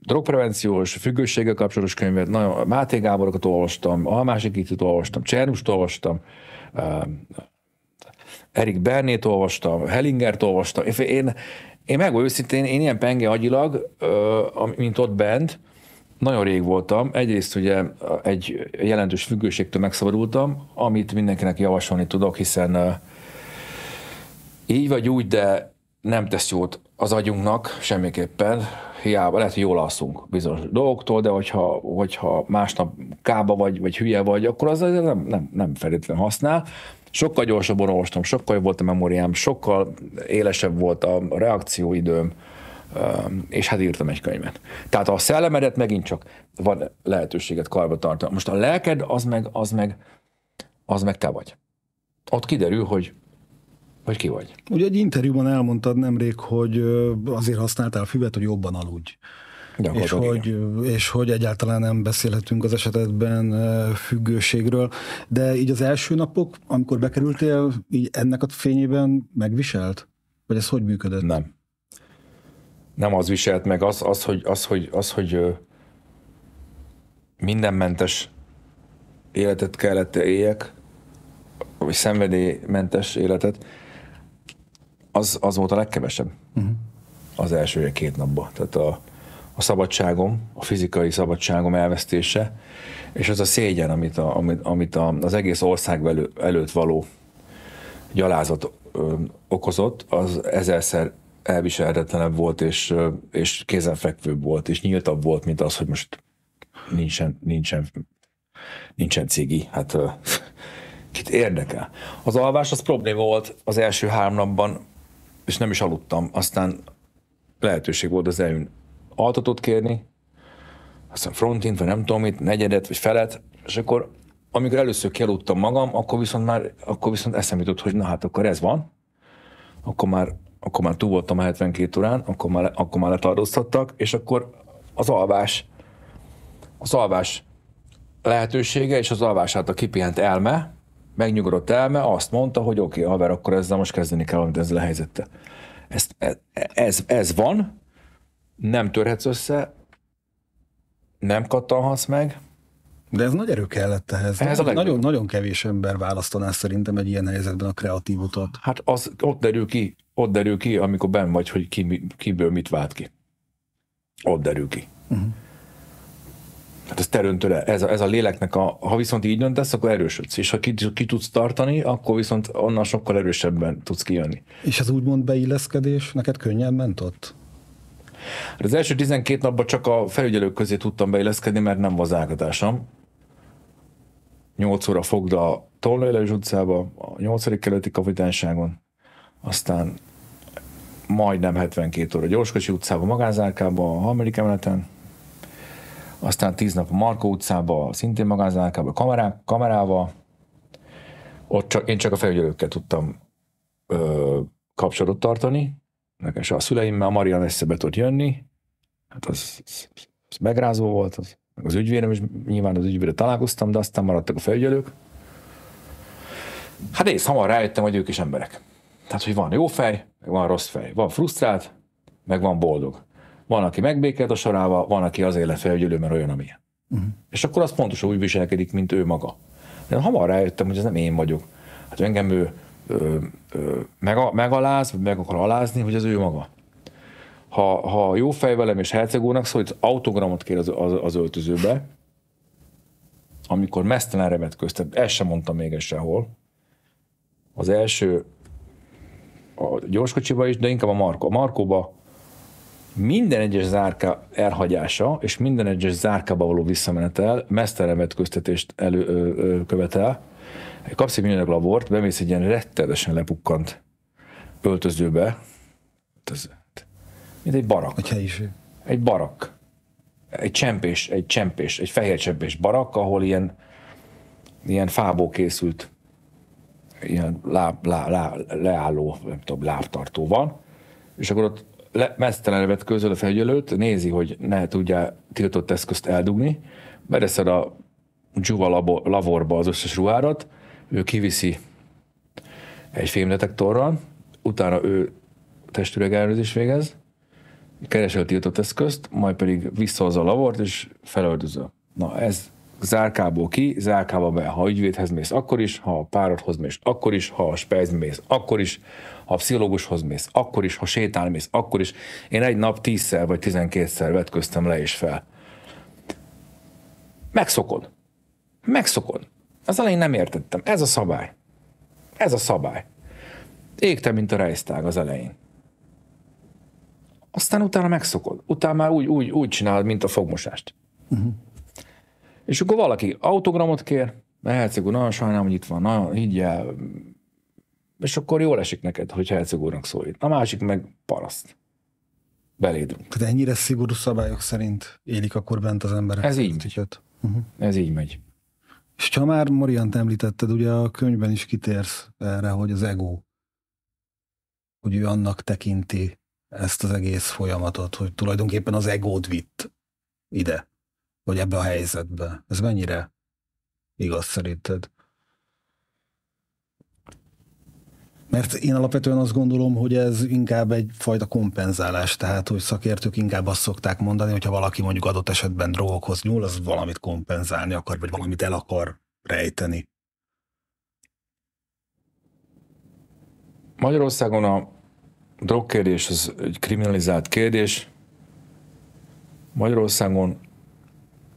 drogprevenciós, függőséggel kapcsolatos könyvet, nagyon, Máté Gáborokat olvastam, Almási Kitit olvastam, Csernust olvastam, Erik Bernét olvastam, Hellingert olvastam. Én, én meg őszintén, én ilyen penge agyilag, mint ott bent, nagyon rég voltam. Egyrészt ugye egy jelentős függőségtől megszabadultam, amit mindenkinek javasolni tudok, hiszen így vagy úgy, de nem tesz jót az agyunknak semmiképpen. Hiába, lehet, hogy jól alszunk bizonyos dolgoktól, de hogyha, hogyha másnap kába vagy, vagy hülye vagy, akkor az nem, nem, nem feltétlenül használ. Sokkal gyorsabban olvastam, sokkal jobb volt a memóriám, sokkal élesebb volt a reakcióidőm, és hát írtam egy könyvet. Tehát a szellemedet megint csak van lehetőséget karba tartani. Most a lelked az meg, az meg, az meg te vagy. Ott kiderül, hogy hogy ki vagy. Ugye egy interjúban elmondtad nemrég, hogy azért használtál füvet, hogy jobban aludj. És hogy, és hogy egyáltalán nem beszélhetünk az esetedben függőségről. De így az első napok, amikor bekerültél, így ennek a fényében megviselt? Vagy ez hogy működött? Nem. Nem az viselt meg, az, az, hogy, az, hogy, az, hogy mindenmentes életet kellett éljek, vagy szenvedélymentes életet, az, az volt a legkevesebb uh-huh. az első két napban. Tehát a, a szabadságom, a fizikai szabadságom elvesztése, és az a szégyen, amit, a, amit, amit a, az egész ország elő, előtt való gyalázat ö, okozott, az ezerszer elviselhetetlenebb volt, és, és kézenfekvőbb volt, és nyíltabb volt, mint az, hogy most nincsen, nincsen, nincsen cigi. Hát kit érdekel. Az alvás az probléma volt az első három napban, és nem is aludtam. Aztán lehetőség volt az elűn altatót kérni, aztán frontint, vagy nem tudom mit, negyedet, vagy felet, és akkor amikor először kialudtam magam, akkor viszont már, akkor viszont eszem jutott, hogy na hát akkor ez van, akkor már, akkor már túl voltam a 72 órán, akkor már, akkor már letartóztattak, és akkor az alvás, az alvás lehetősége és az alvás által kipihent elme, megnyugodott elme azt mondta, hogy oké, okay, haver, akkor ezzel most kezdeni kell valamit ezzel a helyzettel. Ez, ez, ez van, nem törhetsz össze, nem kattanhatsz meg. De ez nagy erő kellett ehhez. ehhez a nagyon, nagyon kevés ember választaná szerintem egy ilyen helyzetben a kreatív utat. Hát az ott derül ki, ott derül ki, amikor ben vagy, hogy ki, kiből mit vált ki. Ott derül ki. Uh-huh. Hát ez te döntöd ez a, ez a léleknek a, ha viszont így döntesz, akkor erősödsz, és ha ki, ki tudsz tartani, akkor viszont onnan sokkal erősebben tudsz kijönni. És az úgymond beilleszkedés neked könnyen ment ott? Hát az első 12 napban csak a felügyelők közé tudtam beilleszkedni, mert nem volt ágatásom. 8 óra fogda a Tolnőjelős utcába, a 8. kerületi kapitányságon, aztán majdnem 72 óra Gyorskocsi utcába, magánzárkába, a harmadik emeleten, aztán 10 nap a Markó utcába, szintén magánzárkába, kamerá, kamerával, ott csak, én csak a felügyelőkkel tudtam ö, kapcsolatot tartani, nekem se a szüleimmel, Marian össze be tudott jönni, hát az, az, az megrázó volt, az, meg az ügyvédem is, nyilván az ügyvédre találkoztam, de aztán maradtak a felügyelők. Hát én hamar rájöttem, hogy ők is emberek. Tehát, hogy van jó fej, meg van rossz fej. Van frusztrált, meg van boldog. Van, aki megbékelt a sorával, van, aki azért lett felügyelő, mert olyan, amilyen. Uh-huh. És akkor az pontosan úgy viselkedik, mint ő maga. De hamar rájöttem, hogy ez nem én vagyok. Hát engem ő ö, ö, meg, megaláz, vagy meg akar alázni, hogy ez ő maga. Ha, ha jó fej velem és hercegónak szól, hogy autogramot kér az, az, az öltözőbe, amikor mesztelen remet köztet, ezt sem mondtam még ezt sehol. Az első a gyorskocsiba is, de inkább a Marko. A Markóba minden egyes zárka elhagyása és minden egyes zárkába való visszamenetel mesztelen vetköztetést elő, ö, ö, követel. Kapsz egy műanyag labort, bemész egy ilyen rettenetesen lepukkant öltözőbe, ez, mint egy barak. Egy helyiség. Egy barak. Egy csempés, egy csempés, egy fehér csempés barak, ahol ilyen, ilyen fából készült ilyen láb, lá, lá, leálló, nem tudom, lábtartó van, és akkor ott le, mesztelen közöl a felügyelőt, nézi, hogy ne tudja tiltott eszközt eldugni, bereszed a Juva lavorba az összes ruhárat, ő kiviszi egy fémdetektorral, utána ő testüregelőzés végez, keresel tiltott eszközt, majd pedig visszahozza a lavort, és felöldöző. Na ez zárkából ki, zárkába be. Ha ügyvédhez mész, akkor is, ha a párodhoz mész, akkor is, ha a spejzbe mész, akkor is, ha a pszichológushoz mész, akkor is, ha sétálni mész, akkor is. Én egy nap tízszer vagy tizenkétszer vetköztem le és fel. Megszokod. Megszokod. Az elején nem értettem. Ez a szabály. Ez a szabály. Égtem, mint a rejsztág az elején. Aztán utána megszokod. Utána már úgy, úgy, úgy csinálod, mint a fogmosást. Uh-huh. És akkor valaki autogramot kér, Herceg úr, nagyon sajnálom, hogy itt van, nagyon higgyel, és akkor jól esik neked, hogy Herceg úrnak szólít. A másik meg paraszt. Belédünk. Tehát ennyire szigorú szabályok szerint élik akkor bent az emberek? Ez így megy. Uh-huh. Ez így megy. És ha már Moriant említetted, ugye a könyvben is kitérsz erre, hogy az ego, hogy ő annak tekinti ezt az egész folyamatot, hogy tulajdonképpen az egód vitt ide vagy ebbe a helyzetbe. Ez mennyire igaz szerinted? Mert én alapvetően azt gondolom, hogy ez inkább egyfajta kompenzálás, tehát hogy szakértők inkább azt szokták mondani, hogyha valaki mondjuk adott esetben drogokhoz nyúl, az valamit kompenzálni akar, vagy valamit el akar rejteni. Magyarországon a drogkérdés az egy kriminalizált kérdés. Magyarországon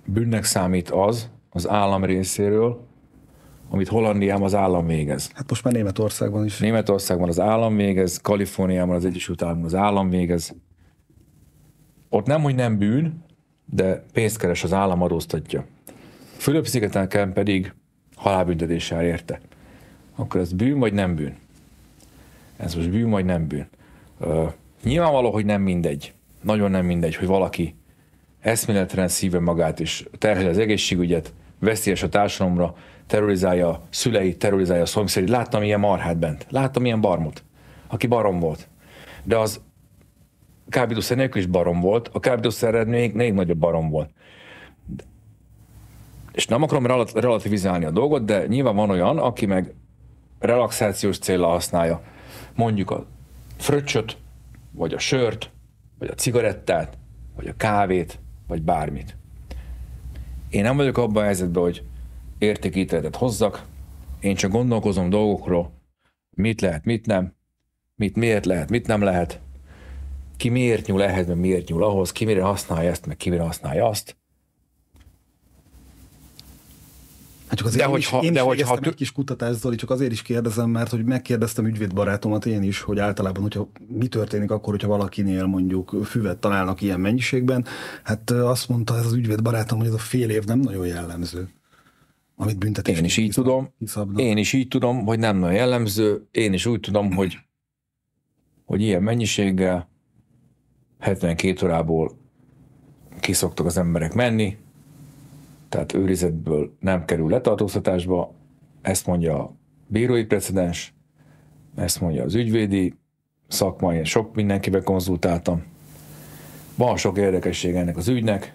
bűnnek számít az, az állam részéről, amit Hollandiában az állam végez. Hát most már Németországban is. Németországban az állam végez, Kaliforniában az Egyesült Államokban az állam végez. Ott nem, hogy nem bűn, de pénzt keres az állam adóztatja. Fülöp-szigeteken pedig halálbüntetéssel érte. Akkor ez bűn vagy nem bűn? Ez most bűn vagy nem bűn? Uh, nyilvánvaló, hogy nem mindegy. Nagyon nem mindegy, hogy valaki eszméletlen szíve magát, és terheli az egészségügyet, veszélyes a társadalomra, terrorizálja a szüleit, terrorizálja a szomszédit. Láttam ilyen marhát bent. Láttam ilyen barmot, aki barom volt. De az kábítószer nélkül is barom volt, a kábítószer még, még nagyobb barom volt. És nem akarom relativizálni a dolgot, de nyilván van olyan, aki meg relaxációs célra használja. Mondjuk a fröccsöt, vagy a sört, vagy a cigarettát, vagy a kávét, vagy bármit. Én nem vagyok abban a helyzetben, hogy értékítéletet hozzak, én csak gondolkozom dolgokról, mit lehet, mit nem, mit miért lehet, mit nem lehet, ki miért nyúl ehhez, meg miért nyúl ahhoz, ki mire használja ezt, meg ki mire használja azt. Hát csak azért de én is, ha, én de hogy ha egy kis kutatás, Zoli, csak azért is kérdezem, mert hogy megkérdeztem ügyvédbarátomat én is, hogy általában, hogyha mi történik akkor, hogyha valakinél mondjuk füvet találnak ilyen mennyiségben, hát azt mondta ez az ügyvédbarátom, hogy ez a fél év nem nagyon jellemző. Amit büntetés. Én is így kiszab, tudom. Kiszabnak. Én is így tudom, hogy nem nagyon jellemző. Én is úgy tudom, hogy, hogy ilyen mennyiséggel 72 órából kiszoktak az emberek menni, tehát őrizetből nem kerül letartóztatásba, ezt mondja a bírói precedens, ezt mondja az ügyvédi szakma, én sok mindenkivel konzultáltam. Van sok érdekesség ennek az ügynek.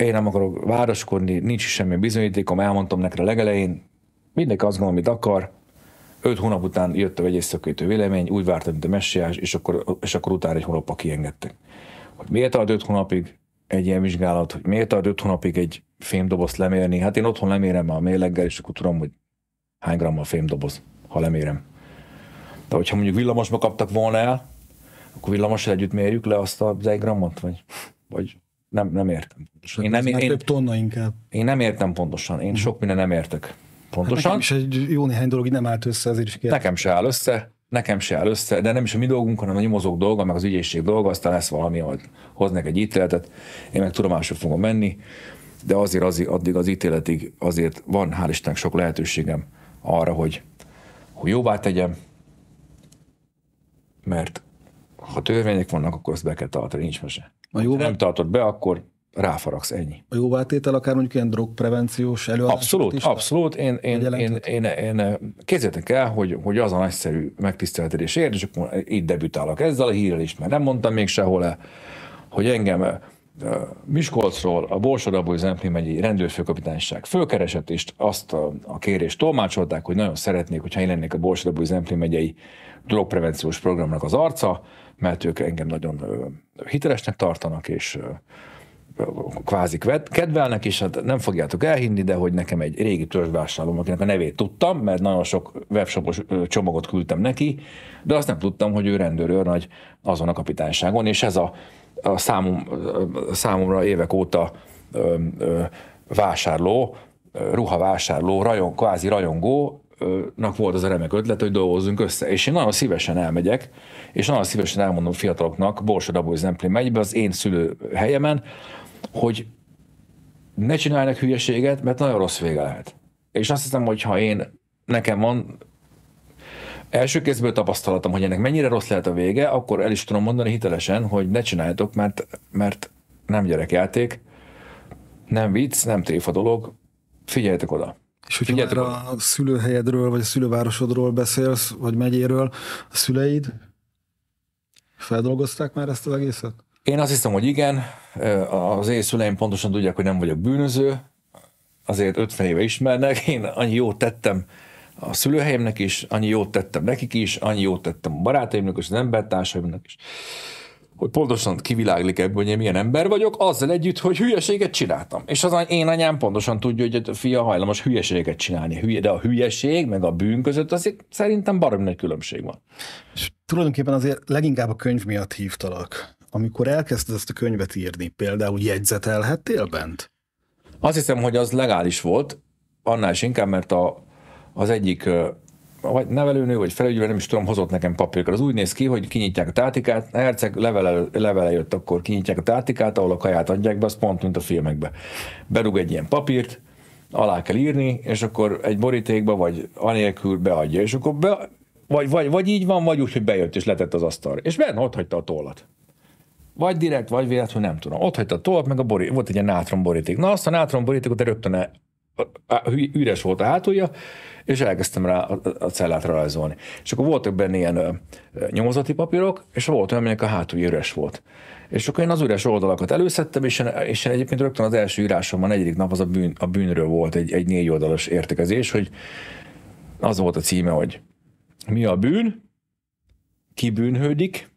Én nem akarok városkodni, nincs semmi bizonyítékom, elmondtam neked a legelején. Mindenki azt gondol, amit akar. Öt hónap után jött a vegyész szakítő vélemény, úgy vártam, mint a messiás, és akkor, és akkor utána egy hónappal kiengedtek. Hogy miért alatt öt hónapig, egy ilyen vizsgálat, hogy miért tart 5 hónapig egy fémdobozt lemérni. Hát én otthon lemérem a mérleggel, és akkor tudom, hogy hány gram a fémdoboz, ha lemérem. De hogyha mondjuk villamosba kaptak volna el, akkor villamossal együtt mérjük le azt az egy grammot, vagy, vagy nem, nem értem. Én nem, én, több tonna inkább. Én nem értem pontosan. Én sok minden nem értek pontosan. Hát nekem is egy jó néhány dolog nem állt össze, ezért is kérdez. Nekem se áll össze, nekem se áll össze, de nem is a mi dolgunk, hanem a nyomozók dolga, meg az ügyészség dolga, aztán lesz valami, hogy hoznak egy ítéletet, én meg tudomásra fogom menni, de azért, azért addig az ítéletig azért van, hál' Istennek sok lehetőségem arra, hogy, hogy jóvá tegyem, mert ha törvények vannak, akkor azt be kell tartani, nincs mese. Ha nem tartod be, akkor ráfaragsz, ennyi. A jóváltétel akár mondjuk ilyen drogprevenciós előadás? Abszolút, is abszolút. Én, én, én, én, én, képzeljétek el, hogy, hogy az a nagyszerű megtiszteltetés ér, és akkor itt debütálok ezzel a hírrel is, mert nem mondtam még sehol hogy engem Miskolcról a Borsodabói Zempli megyei rendőrfőkapitányság fölkeresett, és azt a, a kérést tolmácsolták, hogy nagyon szeretnék, hogyha én lennék a Borsodabói Zempli megyei drogprevenciós programnak az arca, mert ők engem nagyon hitelesnek tartanak, és kvázi kedvelnek, és hát nem fogjátok elhinni, de hogy nekem egy régi törzsvásárlóm, akinek a nevét tudtam, mert nagyon sok webshopos csomagot küldtem neki, de azt nem tudtam, hogy ő rendőrőr azon a kapitányságon, és ez a, a számom, számomra évek óta ö, ö, vásárló, ruhavásárló, rajon, kvázi rajongó, nak volt az a remek ötlet, hogy dolgozzunk össze. És én nagyon szívesen elmegyek, és nagyon szívesen elmondom fiataloknak, Borsod Zempli megybe, az én szülő helyemen, hogy ne csináljanak hülyeséget, mert nagyon rossz vége lehet. És azt hiszem, hogy ha én, nekem van első kézből tapasztalatom, hogy ennek mennyire rossz lehet a vége, akkor el is tudom mondani hitelesen, hogy ne csináljátok, mert, mert nem gyerekjáték, nem vicc, nem tréfa dolog, figyeljetek oda. És hogyha már a szülőhelyedről, vagy a szülővárosodról beszélsz, vagy megyéről, a szüleid feldolgozták már ezt az egészet? Én azt hiszem, hogy igen. Az én szüleim pontosan tudják, hogy nem vagyok bűnöző, azért 50 éve ismernek, én annyi jót tettem a szülőhelyemnek is, annyi jót tettem nekik is, annyi jót tettem a barátaimnak és az embertársaimnak is, hogy pontosan kiviláglik ebből, hogy én milyen ember vagyok, azzal együtt, hogy hülyeséget csináltam. És az én anyám pontosan tudja, hogy a fia hajlamos hülyeséget csinálni, de a hülyeség meg a bűn között azért szerintem baromi nagy különbség van. És tulajdonképpen azért leginkább a könyv miatt hívtalak amikor elkezdted ezt a könyvet írni, például jegyzetelhettél bent? Azt hiszem, hogy az legális volt, annál is inkább, mert a, az egyik vagy nevelőnő, vagy felügyelő, nem is tudom, hozott nekem papírokat. Az úgy néz ki, hogy kinyitják a tátikát, a herceg levele, levele jött, akkor kinyitják a tátikát, ahol a kaját adják be, az pont, mint a filmekbe. Berúg egy ilyen papírt, alá kell írni, és akkor egy borítékba, vagy anélkül beadja, és akkor be, vagy, vagy, vagy így van, vagy úgy, hogy bejött és letett az asztalra. És benne ott hagyta a tollat. Vagy direkt, vagy véletlenül nem tudom. Ott hagyta a tolt, meg a boríték, volt egy ilyen nátron boríték. Na azt a nátron borítékot rögtön e, üres volt a hátulja, és elkezdtem rá a, cellát rajzolni. És akkor voltak benne ilyen nyomozati papírok, és volt olyan, aminek a hátulja üres volt. És akkor én az üres oldalakat előszedtem, és, és én egyébként rögtön az első írásomban, a negyedik nap az a, bűn, a bűnről volt egy, egy négy oldalas értekezés, hogy az volt a címe, hogy mi a bűn, ki bűnhődik,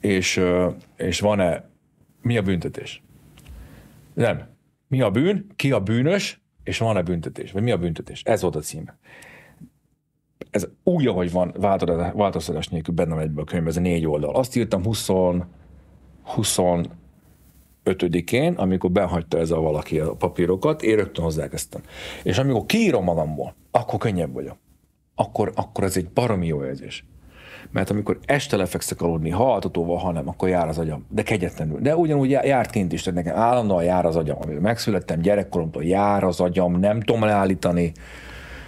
és, és van-e, mi a büntetés? Nem. Mi a bűn, ki a bűnös, és van-e büntetés? Vagy mi a büntetés? Ez volt a cím. Ez úgy, ahogy van, változtatás nélkül benne van egyben a könyvben, ez a négy oldal. Azt írtam 20, 25-én, amikor behagyta ez a valaki a papírokat, én rögtön hozzákezdtem. És amikor kiírom magamból, akkor könnyebb vagyok. Akkor, akkor ez egy baromi jó érzés mert amikor este lefekszek aludni, ha altatóval, ha nem, akkor jár az agyam, de kegyetlenül. De ugyanúgy járt kint is, tehát nekem állandóan jár az agyam, amivel megszülettem gyerekkoromtól, jár az agyam, nem tudom leállítani,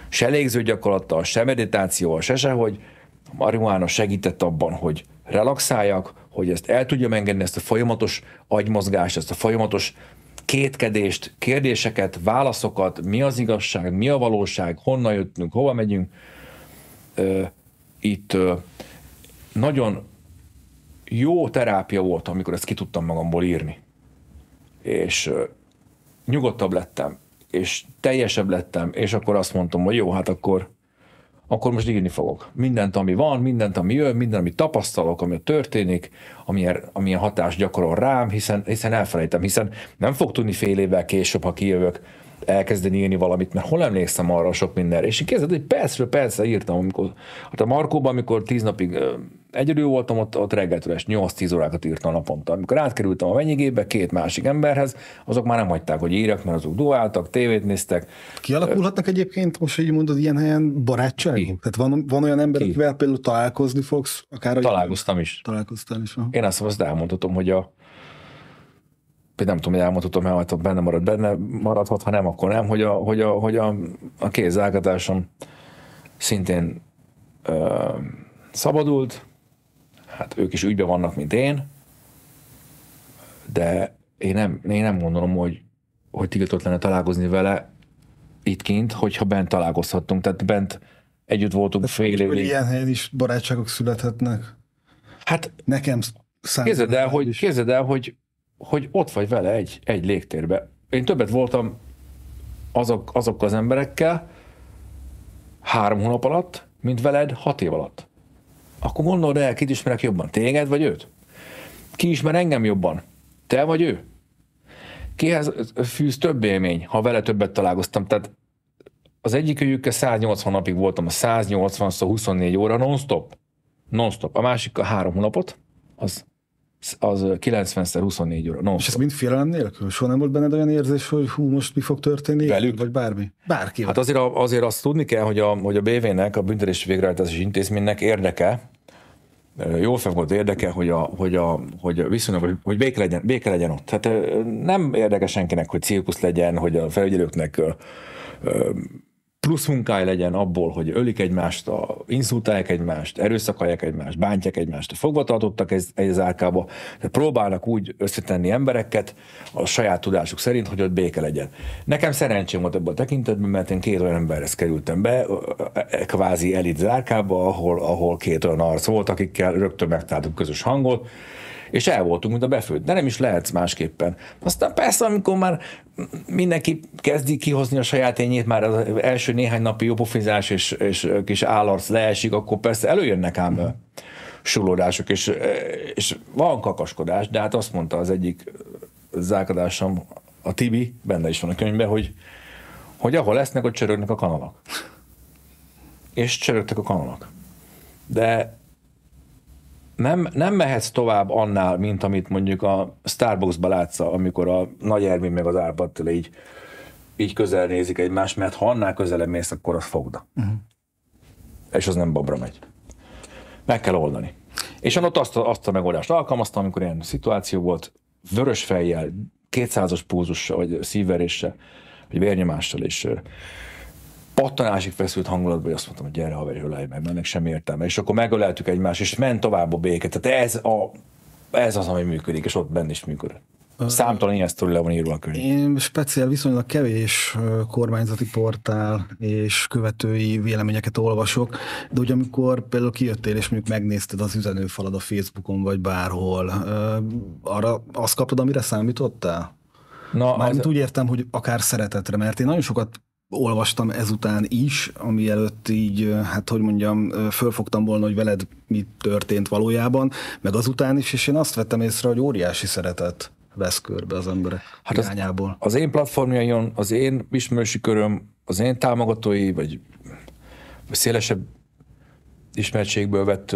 se légző gyakorlattal, se meditációval, se sehogy. A marihuána segített abban, hogy relaxáljak, hogy ezt el tudjam engedni, ezt a folyamatos agymozgást, ezt a folyamatos kétkedést, kérdéseket, válaszokat, mi az igazság, mi a valóság, honnan jöttünk, hova megyünk. Itt nagyon jó terápia volt, amikor ezt ki tudtam magamból írni. És nyugodtabb lettem, és teljesebb lettem, és akkor azt mondtam, hogy jó, hát akkor, akkor most írni fogok. Mindent, ami van, mindent, ami jön, minden, amit tapasztalok, ami történik, amilyen, amilyen hatást gyakorol rám, hiszen, hiszen elfelejtem, hiszen nem fog tudni fél évvel később, ha kijövök, elkezdeni írni valamit, mert hol emlékszem arra sok mindenre. És én kezdett, hogy percről percre írtam, amikor, hát a Markóban, amikor tíz napig egyedül voltam, ott, ott reggeltől 8-10 órákat írtam naponta. Amikor átkerültem a venyigébe két másik emberhez, azok már nem hagyták, hogy írjak, mert azok duáltak, tévét néztek. Kialakulhatnak egyébként, most így mondod, ilyen helyen barátság? Ki? Tehát van, van olyan ember, Ki? akivel például találkozni fogsz? Akár Találkoztam is. Találkoztál is. Van. Én azt, azt elmondhatom, hogy a, nem tudom, hogy elmondhatom, mert benne marad, benne maradhat, ha nem, akkor nem, hogy a, hogy a, hogy a, a kézálgatásom szintén ö, szabadult, hát ők is ügyben vannak, mint én, de én nem, én nem gondolom, hogy, hogy tiltott lenne találkozni vele itt kint, hogyha bent találkozhattunk. Tehát bent együtt voltunk de fél évig. Ilyen helyen is barátságok születhetnek? Hát nekem Képzeld el, hogy, képzeld el, hogy, hogy ott vagy vele egy, egy légtérbe. Én többet voltam azok, azokkal az emberekkel három hónap alatt, mint veled hat év alatt akkor gondold el, kit ismerek jobban, téged vagy őt? Ki ismer engem jobban? Te vagy ő? Kihez fűz több élmény, ha vele többet találkoztam? Tehát az egyik őjükkel 180 napig voltam, a 180 szó 24 óra non-stop. Non-stop. A másik a három hónapot, az az 90-szer 24 óra. Non és ez mind félelem nélkül? Soha nem volt benned olyan érzés, hogy hú, most mi fog történni? Velük? Vagy bármi? Bárki. Hát azért, azért azt tudni kell, hogy a, hogy a BV-nek, a büntetési végrehajtási intézménynek érdeke, jól felfogott érdeke, hogy, a, hogy, a, hogy viszonylag, hogy béke legyen, béke legyen ott. Tehát nem érdekes senkinek, hogy cirkusz legyen, hogy a felügyelőknek plusz munkája legyen abból, hogy ölik egymást, a, inszultálják egymást, erőszakolják egymást, bántják egymást, fogva tartottak egy, egy zárkába, de próbálnak úgy összetenni embereket a saját tudásuk szerint, hogy ott béke legyen. Nekem szerencsém volt ebből a tekintetben, mert én két olyan emberhez kerültem be, kvázi elit zárkába, ahol, ahol két olyan arc volt, akikkel rögtön megtaláltuk közös hangot, és el voltunk, mint a befőtt. De nem is lehetsz másképpen. Aztán persze, amikor már mindenki kezdi kihozni a saját ényét, már az első néhány napi jópofizás és, és kis állarc leesik, akkor persze előjönnek ám mm. sulódások, és, és van kakaskodás, de hát azt mondta az egyik zákadásom, a Tibi, benne is van a könyvben, hogy, hogy ahol lesznek, ott csörögnek a kanalak. És csörögtek a kanalak. De nem, nem mehetsz tovább annál, mint amit mondjuk a Starbucksba látsz, amikor a Nagy Ervin meg az Árpattal így, így közel nézik egymást, mert ha annál közelebb mész, akkor az fogda. Uh-huh. És az nem babra megy. Meg kell oldani. És ott azt, azt a megoldást alkalmaztam, amikor ilyen szituáció volt, vörös fejjel, 200-as púzussal, vagy szívveréssel, vagy vérnyomással, és pattanásig feszült hangulatban, hogy azt mondtam, hogy gyere haver, ölej meg, mert sem értem. És akkor megöleltük egymást, és ment tovább a béke. Tehát ez, a, ez az, ami működik, és ott benne is működik. Számtalan ilyen sztori le van írva a könyv. Én speciál viszonylag kevés kormányzati portál és követői véleményeket olvasok, de ugye amikor például kijöttél és mondjuk megnézted az üzenőfalad a Facebookon vagy bárhol, arra azt kaptad, amire számítottál? Na, Mármint az... úgy értem, hogy akár szeretetre, mert én nagyon sokat olvastam ezután is, ami előtt így, hát hogy mondjam, fölfogtam volna, hogy veled mi történt valójában, meg azután is, és én azt vettem észre, hogy óriási szeretet vesz körbe az emberek hát irányából. Az, az én platformjaim, az én ismerősi köröm, az én támogatói, vagy, vagy szélesebb ismertségből vett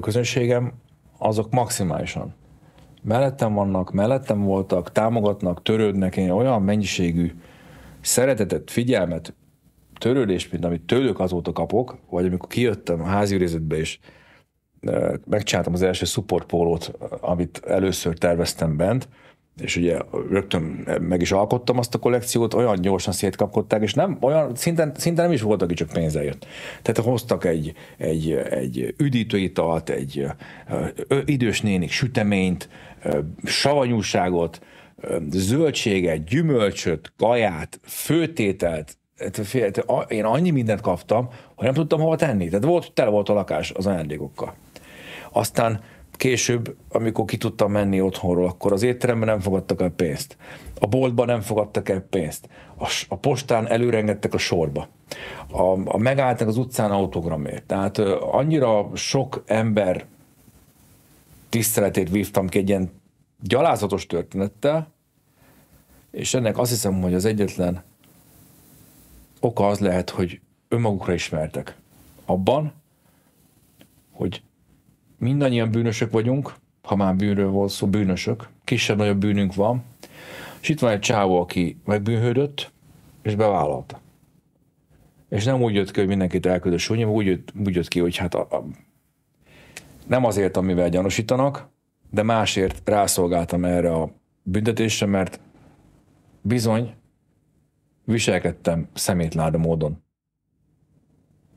közönségem, azok maximálisan mellettem vannak, mellettem voltak, támogatnak, törődnek, én olyan mennyiségű szeretetet, figyelmet, törődést, mint amit tőlük azóta kapok, vagy amikor kijöttem a háziőrizetbe, és megcsináltam az első support pólót, amit először terveztem bent, és ugye rögtön meg is alkottam azt a kollekciót, olyan gyorsan szétkapkodták, és nem, olyan szinten, szinten nem is volt, aki csak pénzzel jött. Tehát hoztak egy, egy, egy üdítőitalt, egy ö, idős nénik süteményt, ö, savanyúságot, zöldséget, gyümölcsöt, kaját, főtételt, én annyi mindent kaptam, hogy nem tudtam hova tenni. Tehát volt, tele volt a lakás az ajándékokkal. Aztán később, amikor ki tudtam menni otthonról, akkor az étteremben nem fogadtak el pénzt. A boltban nem fogadtak el pénzt. A, a postán előrengettek a sorba. A, a megálltak az utcán autogramért. Tehát annyira sok ember tiszteletét vívtam ki egy ilyen gyalázatos történettel, és ennek azt hiszem, hogy az egyetlen oka az lehet, hogy önmagukra ismertek. Abban, hogy mindannyian bűnösök vagyunk, ha már bűnről volt szó, bűnösök, kisebb-nagyobb bűnünk van, és itt van egy csávó, aki megbűnhődött, és bevállalta. És nem úgy jött ki, hogy mindenkit elküldött súnyi, úgy jött, úgy jött ki, hogy hát a, a, nem azért, amivel gyanúsítanak, de másért rászolgáltam erre a büntetésre, mert bizony viselkedtem szemétláda módon.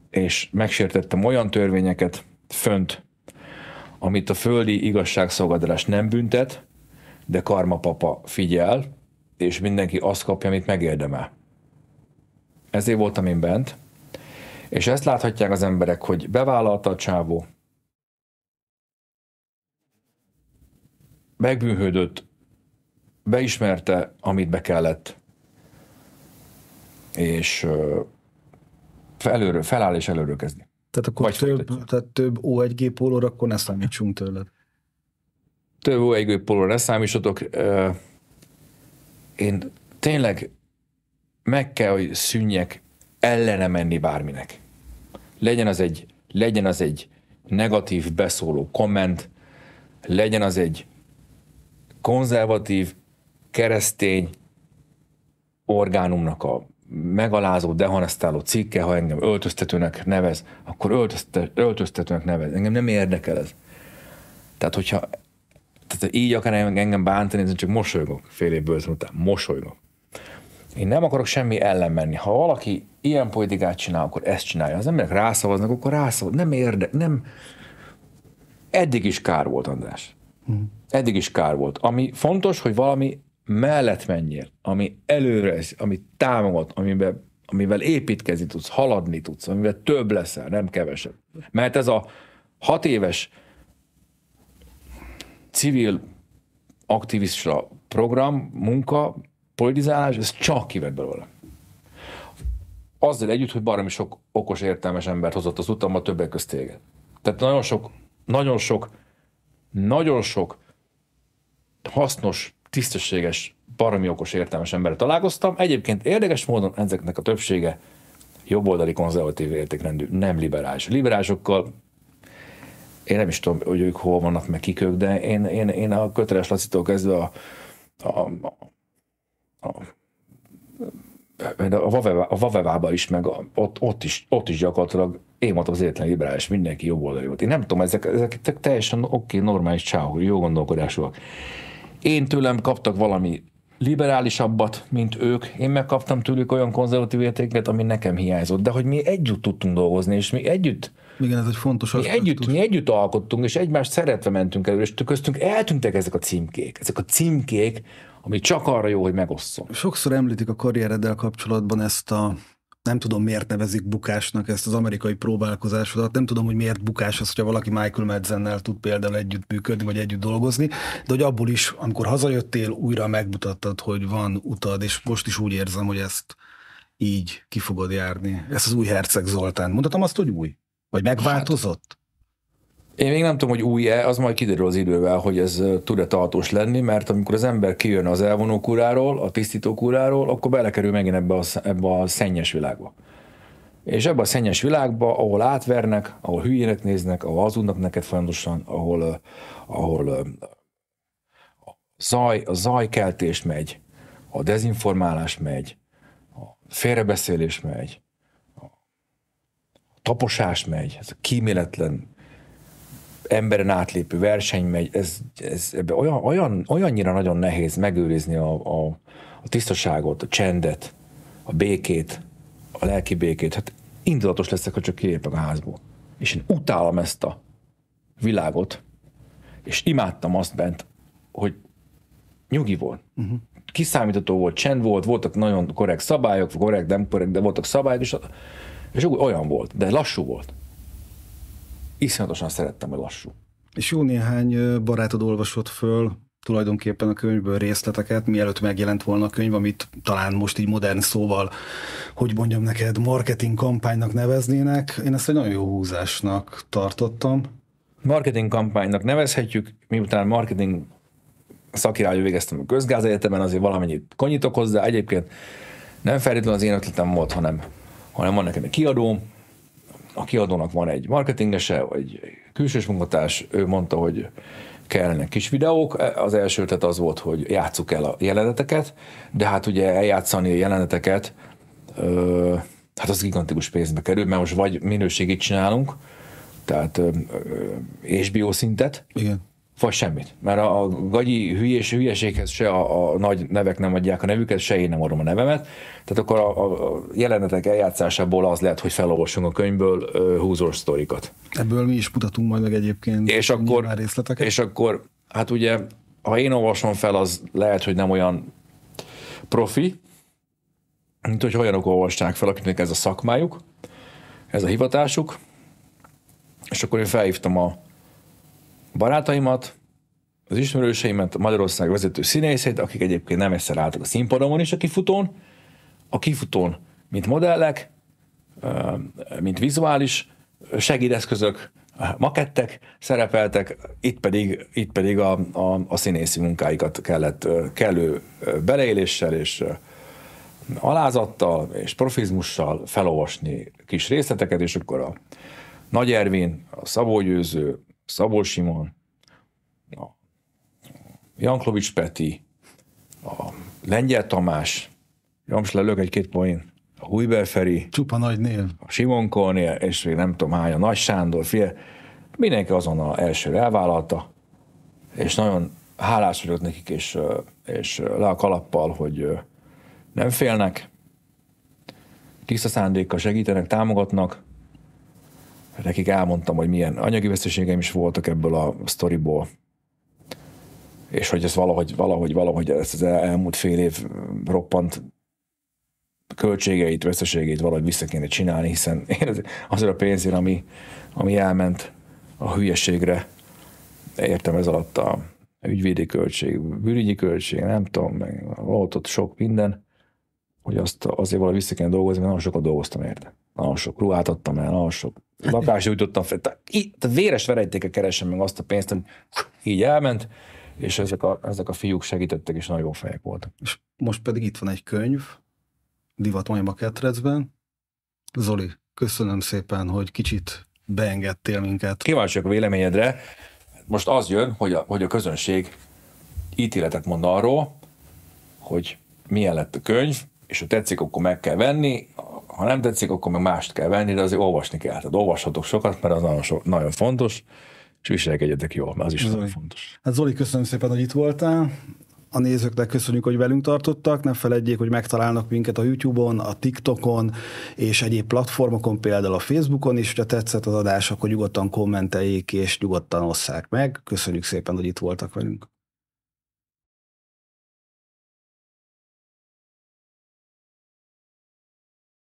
És megsértettem olyan törvényeket fönt, amit a földi igazságszolgáltatás nem büntet, de karma figyel, és mindenki azt kapja, amit megérdemel. Ezért voltam én bent, és ezt láthatják az emberek, hogy bevállalta a csávó, megbűnhődött, beismerte, amit be kellett, és felőről, feláll és előről kezdi. Tehát akkor Vagy több, tehát több O1G pólóra akkor ne számítsunk tőled. Több O1G pólóra ne számítsatok. Én tényleg meg kell, hogy szűnjek ellene menni bárminek. Legyen az egy, legyen az egy negatív beszóló komment, legyen az egy konzervatív, keresztény orgánumnak a megalázó, dehonestáló cikke, ha engem öltöztetőnek nevez, akkor öltözte, öltöztetőnek nevez. Engem nem érdekel ez. Tehát, hogyha tehát így akar engem bántani, én csak mosolygok fél év börtön után. Mosolygok. Én nem akarok semmi ellen menni. Ha valaki ilyen politikát csinál, akkor ezt csinálja. Az emberek rászavaznak, akkor rászavaznak. Nem érdek, nem... Eddig is kár volt, András. Eddig is kár volt. Ami fontos, hogy valami mellett menjél, ami előre, ami támogat, amiben, amivel építkezni tudsz, haladni tudsz, amivel több leszel, nem kevesebb. Mert ez a hat éves civil aktivista program, munka, politizálás, ez csak kivett belőle. Azzal együtt, hogy baromi sok okos, értelmes embert hozott az utamba, többek közt téged. Tehát nagyon sok, nagyon sok, nagyon sok hasznos tisztességes, baromi okos, értelmes emberre találkoztam. Egyébként érdekes módon ezeknek a többsége jobboldali konzervatív értékrendű, nem liberális. Liberálisokkal én nem is tudom, hogy ők hol vannak, meg kik ők, de én, én, én a köteles Lacitól kezdve a, a, a, a a, Vavevá, a Vavevába is, meg a, ott, ott, is, ott is gyakorlatilag én voltam az egyetlen liberális, mindenki jobboldali volt. Én nem tudom, ezek, ezek teljesen oké, okay, normális csáhú, jó gondolkodásúak. Én tőlem kaptak valami liberálisabbat, mint ők. Én megkaptam tőlük olyan konzervatív értéket, ami nekem hiányzott. De hogy mi együtt tudtunk dolgozni, és mi együtt igen, ez egy fontos mi együtt, mi együtt alkottunk, és egymást szeretve mentünk elő, és köztünk eltűntek ezek a címkék. Ezek a címkék, ami csak arra jó, hogy megosszon. Sokszor említik a karriereddel kapcsolatban ezt a nem tudom miért nevezik bukásnak ezt az amerikai próbálkozásodat, nem tudom, hogy miért bukás az, hogyha valaki Michael Madzennel tud például együtt működni, vagy együtt dolgozni, de hogy abból is, amikor hazajöttél, újra megmutattad, hogy van utad, és most is úgy érzem, hogy ezt így ki fogod járni. Ezt az új Herceg Zoltán. Mondhatom azt, hogy új? Vagy megváltozott? Hát, én még nem tudom, hogy új-e, az majd kiderül az idővel, hogy ez tud-e tartós lenni, mert amikor az ember kijön az elvonó kuráról, a tisztító kuráról, akkor belekerül megint ebbe a, ebbe a szennyes világba. És ebbe a szennyes világba, ahol átvernek, ahol hülyének néznek, ahol hazudnak neked folyamatosan, ahol, ahol a zaj, a zajkeltés megy, a dezinformálás megy, a félrebeszélés megy, a taposás megy, ez a kíméletlen emberen átlépő verseny megy, ez, ez ebbe olyan, olyan, olyannyira nagyon nehéz megőrizni a, a, a tisztaságot, a csendet, a békét, a lelki békét. Hát indulatos leszek, ha csak kilépek a házból. És én utálom ezt a világot, és imádtam azt bent, hogy nyugi volt. Uh-huh. Kiszámítható volt, csend volt, voltak nagyon korrekt szabályok, korrekt, nem korrekt, de voltak szabályok, és, és olyan volt, de lassú volt iszonyatosan szerettem, hogy lassú. És jó néhány barátod olvasott föl tulajdonképpen a könyvből részleteket, mielőtt megjelent volna a könyv, amit talán most így modern szóval, hogy mondjam neked, marketing kampánynak neveznének. Én ezt egy nagyon jó húzásnak tartottam. Marketing kampánynak nevezhetjük, miután marketing szakirányú végeztem a közgázegyetemen, azért valamennyit konyítok hozzá. Egyébként nem feltétlenül az én ötletem volt, hanem, hanem van nekem egy kiadó, a kiadónak van egy marketingese, vagy külsős munkatárs, ő mondta, hogy kellene kis videók. Az első ötlet az volt, hogy játsszuk el a jeleneteket, de hát ugye eljátszani a jeleneteket, ö, hát az gigantikus pénzbe kerül, mert most vagy minőségét csinálunk, tehát HBO szintet, Igen. Vagy semmit. Mert a, gagyi hülyés, hülyeséghez se a, a nagy nevek nem adják a nevüket, se én nem adom a nevemet. Tehát akkor a, a, jelenetek eljátszásából az lehet, hogy felolvassunk a könyvből ö, húzós sztorikat. Ebből mi is mutatunk majd meg egyébként És akkor, részleteket. és akkor, hát ugye, ha én olvasom fel, az lehet, hogy nem olyan profi, mint hogy olyanok olvassák fel, akiknek ez a szakmájuk, ez a hivatásuk, és akkor én felhívtam a barátaimat, az ismerőseimet, Magyarország vezető színészét, akik egyébként nem egyszer álltak a színpadon is a kifutón, a kifutón, mint modellek, mint vizuális segédeszközök, makettek szerepeltek, itt pedig, itt pedig a, a, a színészi munkáikat kellett kellő beleéléssel és alázattal és profizmussal felolvasni kis részleteket, és akkor a Nagy Ervin, a Szabó Győző, Szabó Simon, a Janklovics Peti, a Lengyel Tamás, Jams lelök egy-két poén, a Hujber Feri, Csupa nagy név. a Simon Kornél, és még nem tudom hány, a Nagy Sándor, fie, mindenki azonnal elsőre elvállalta, és nagyon hálás vagyok nekik, és, és le a kalappal, hogy nem félnek, tiszta szándékkal segítenek, támogatnak. Nekik elmondtam, hogy milyen anyagi veszteségeim is voltak ebből a sztoriból, és hogy ez valahogy, valahogy, valahogy ezt az el- elmúlt fél év roppant költségeit, veszteségeit valahogy vissza kéne csinálni, hiszen én az- azért a pénzért, ami, ami elment a hülyeségre, értem ez alatt a ügyvédi költség, bűrügyi költség, nem tudom, meg volt ott sok minden, hogy azt azért valahogy vissza kéne dolgozni, mert nagyon sokat dolgoztam érte. Nagyon sok ruhát adtam el, nagyon sok lakást jutottam fel. Tehát tehát véres verejtéke keresem meg azt a pénzt, hogy így elment, és ezek a, ezek a fiúk segítettek, és nagyon jó fejek voltak. És most pedig itt van egy könyv, Divat Majma Ketrecben. Zoli, köszönöm szépen, hogy kicsit beengedtél minket. kíváncsiak a véleményedre. Most az jön, hogy a, hogy a közönség ítéletet mond arról, hogy milyen lett a könyv, és ha tetszik, akkor meg kell venni, ha nem tetszik, akkor meg mást kell venni, de azért olvasni kell. Tehát olvashatok sokat, mert az nagyon, so, nagyon fontos, és viselkedjetek jól, mert az is nagyon fontos. Hát Zoli, köszönöm szépen, hogy itt voltál. A nézőknek köszönjük, hogy velünk tartottak. Ne felejtjék, hogy megtalálnak minket a YouTube-on, a TikTokon és egyéb platformokon, például a Facebookon is. Ha tetszett az adás, akkor nyugodtan kommenteljék és nyugodtan osszák meg. Köszönjük szépen, hogy itt voltak velünk.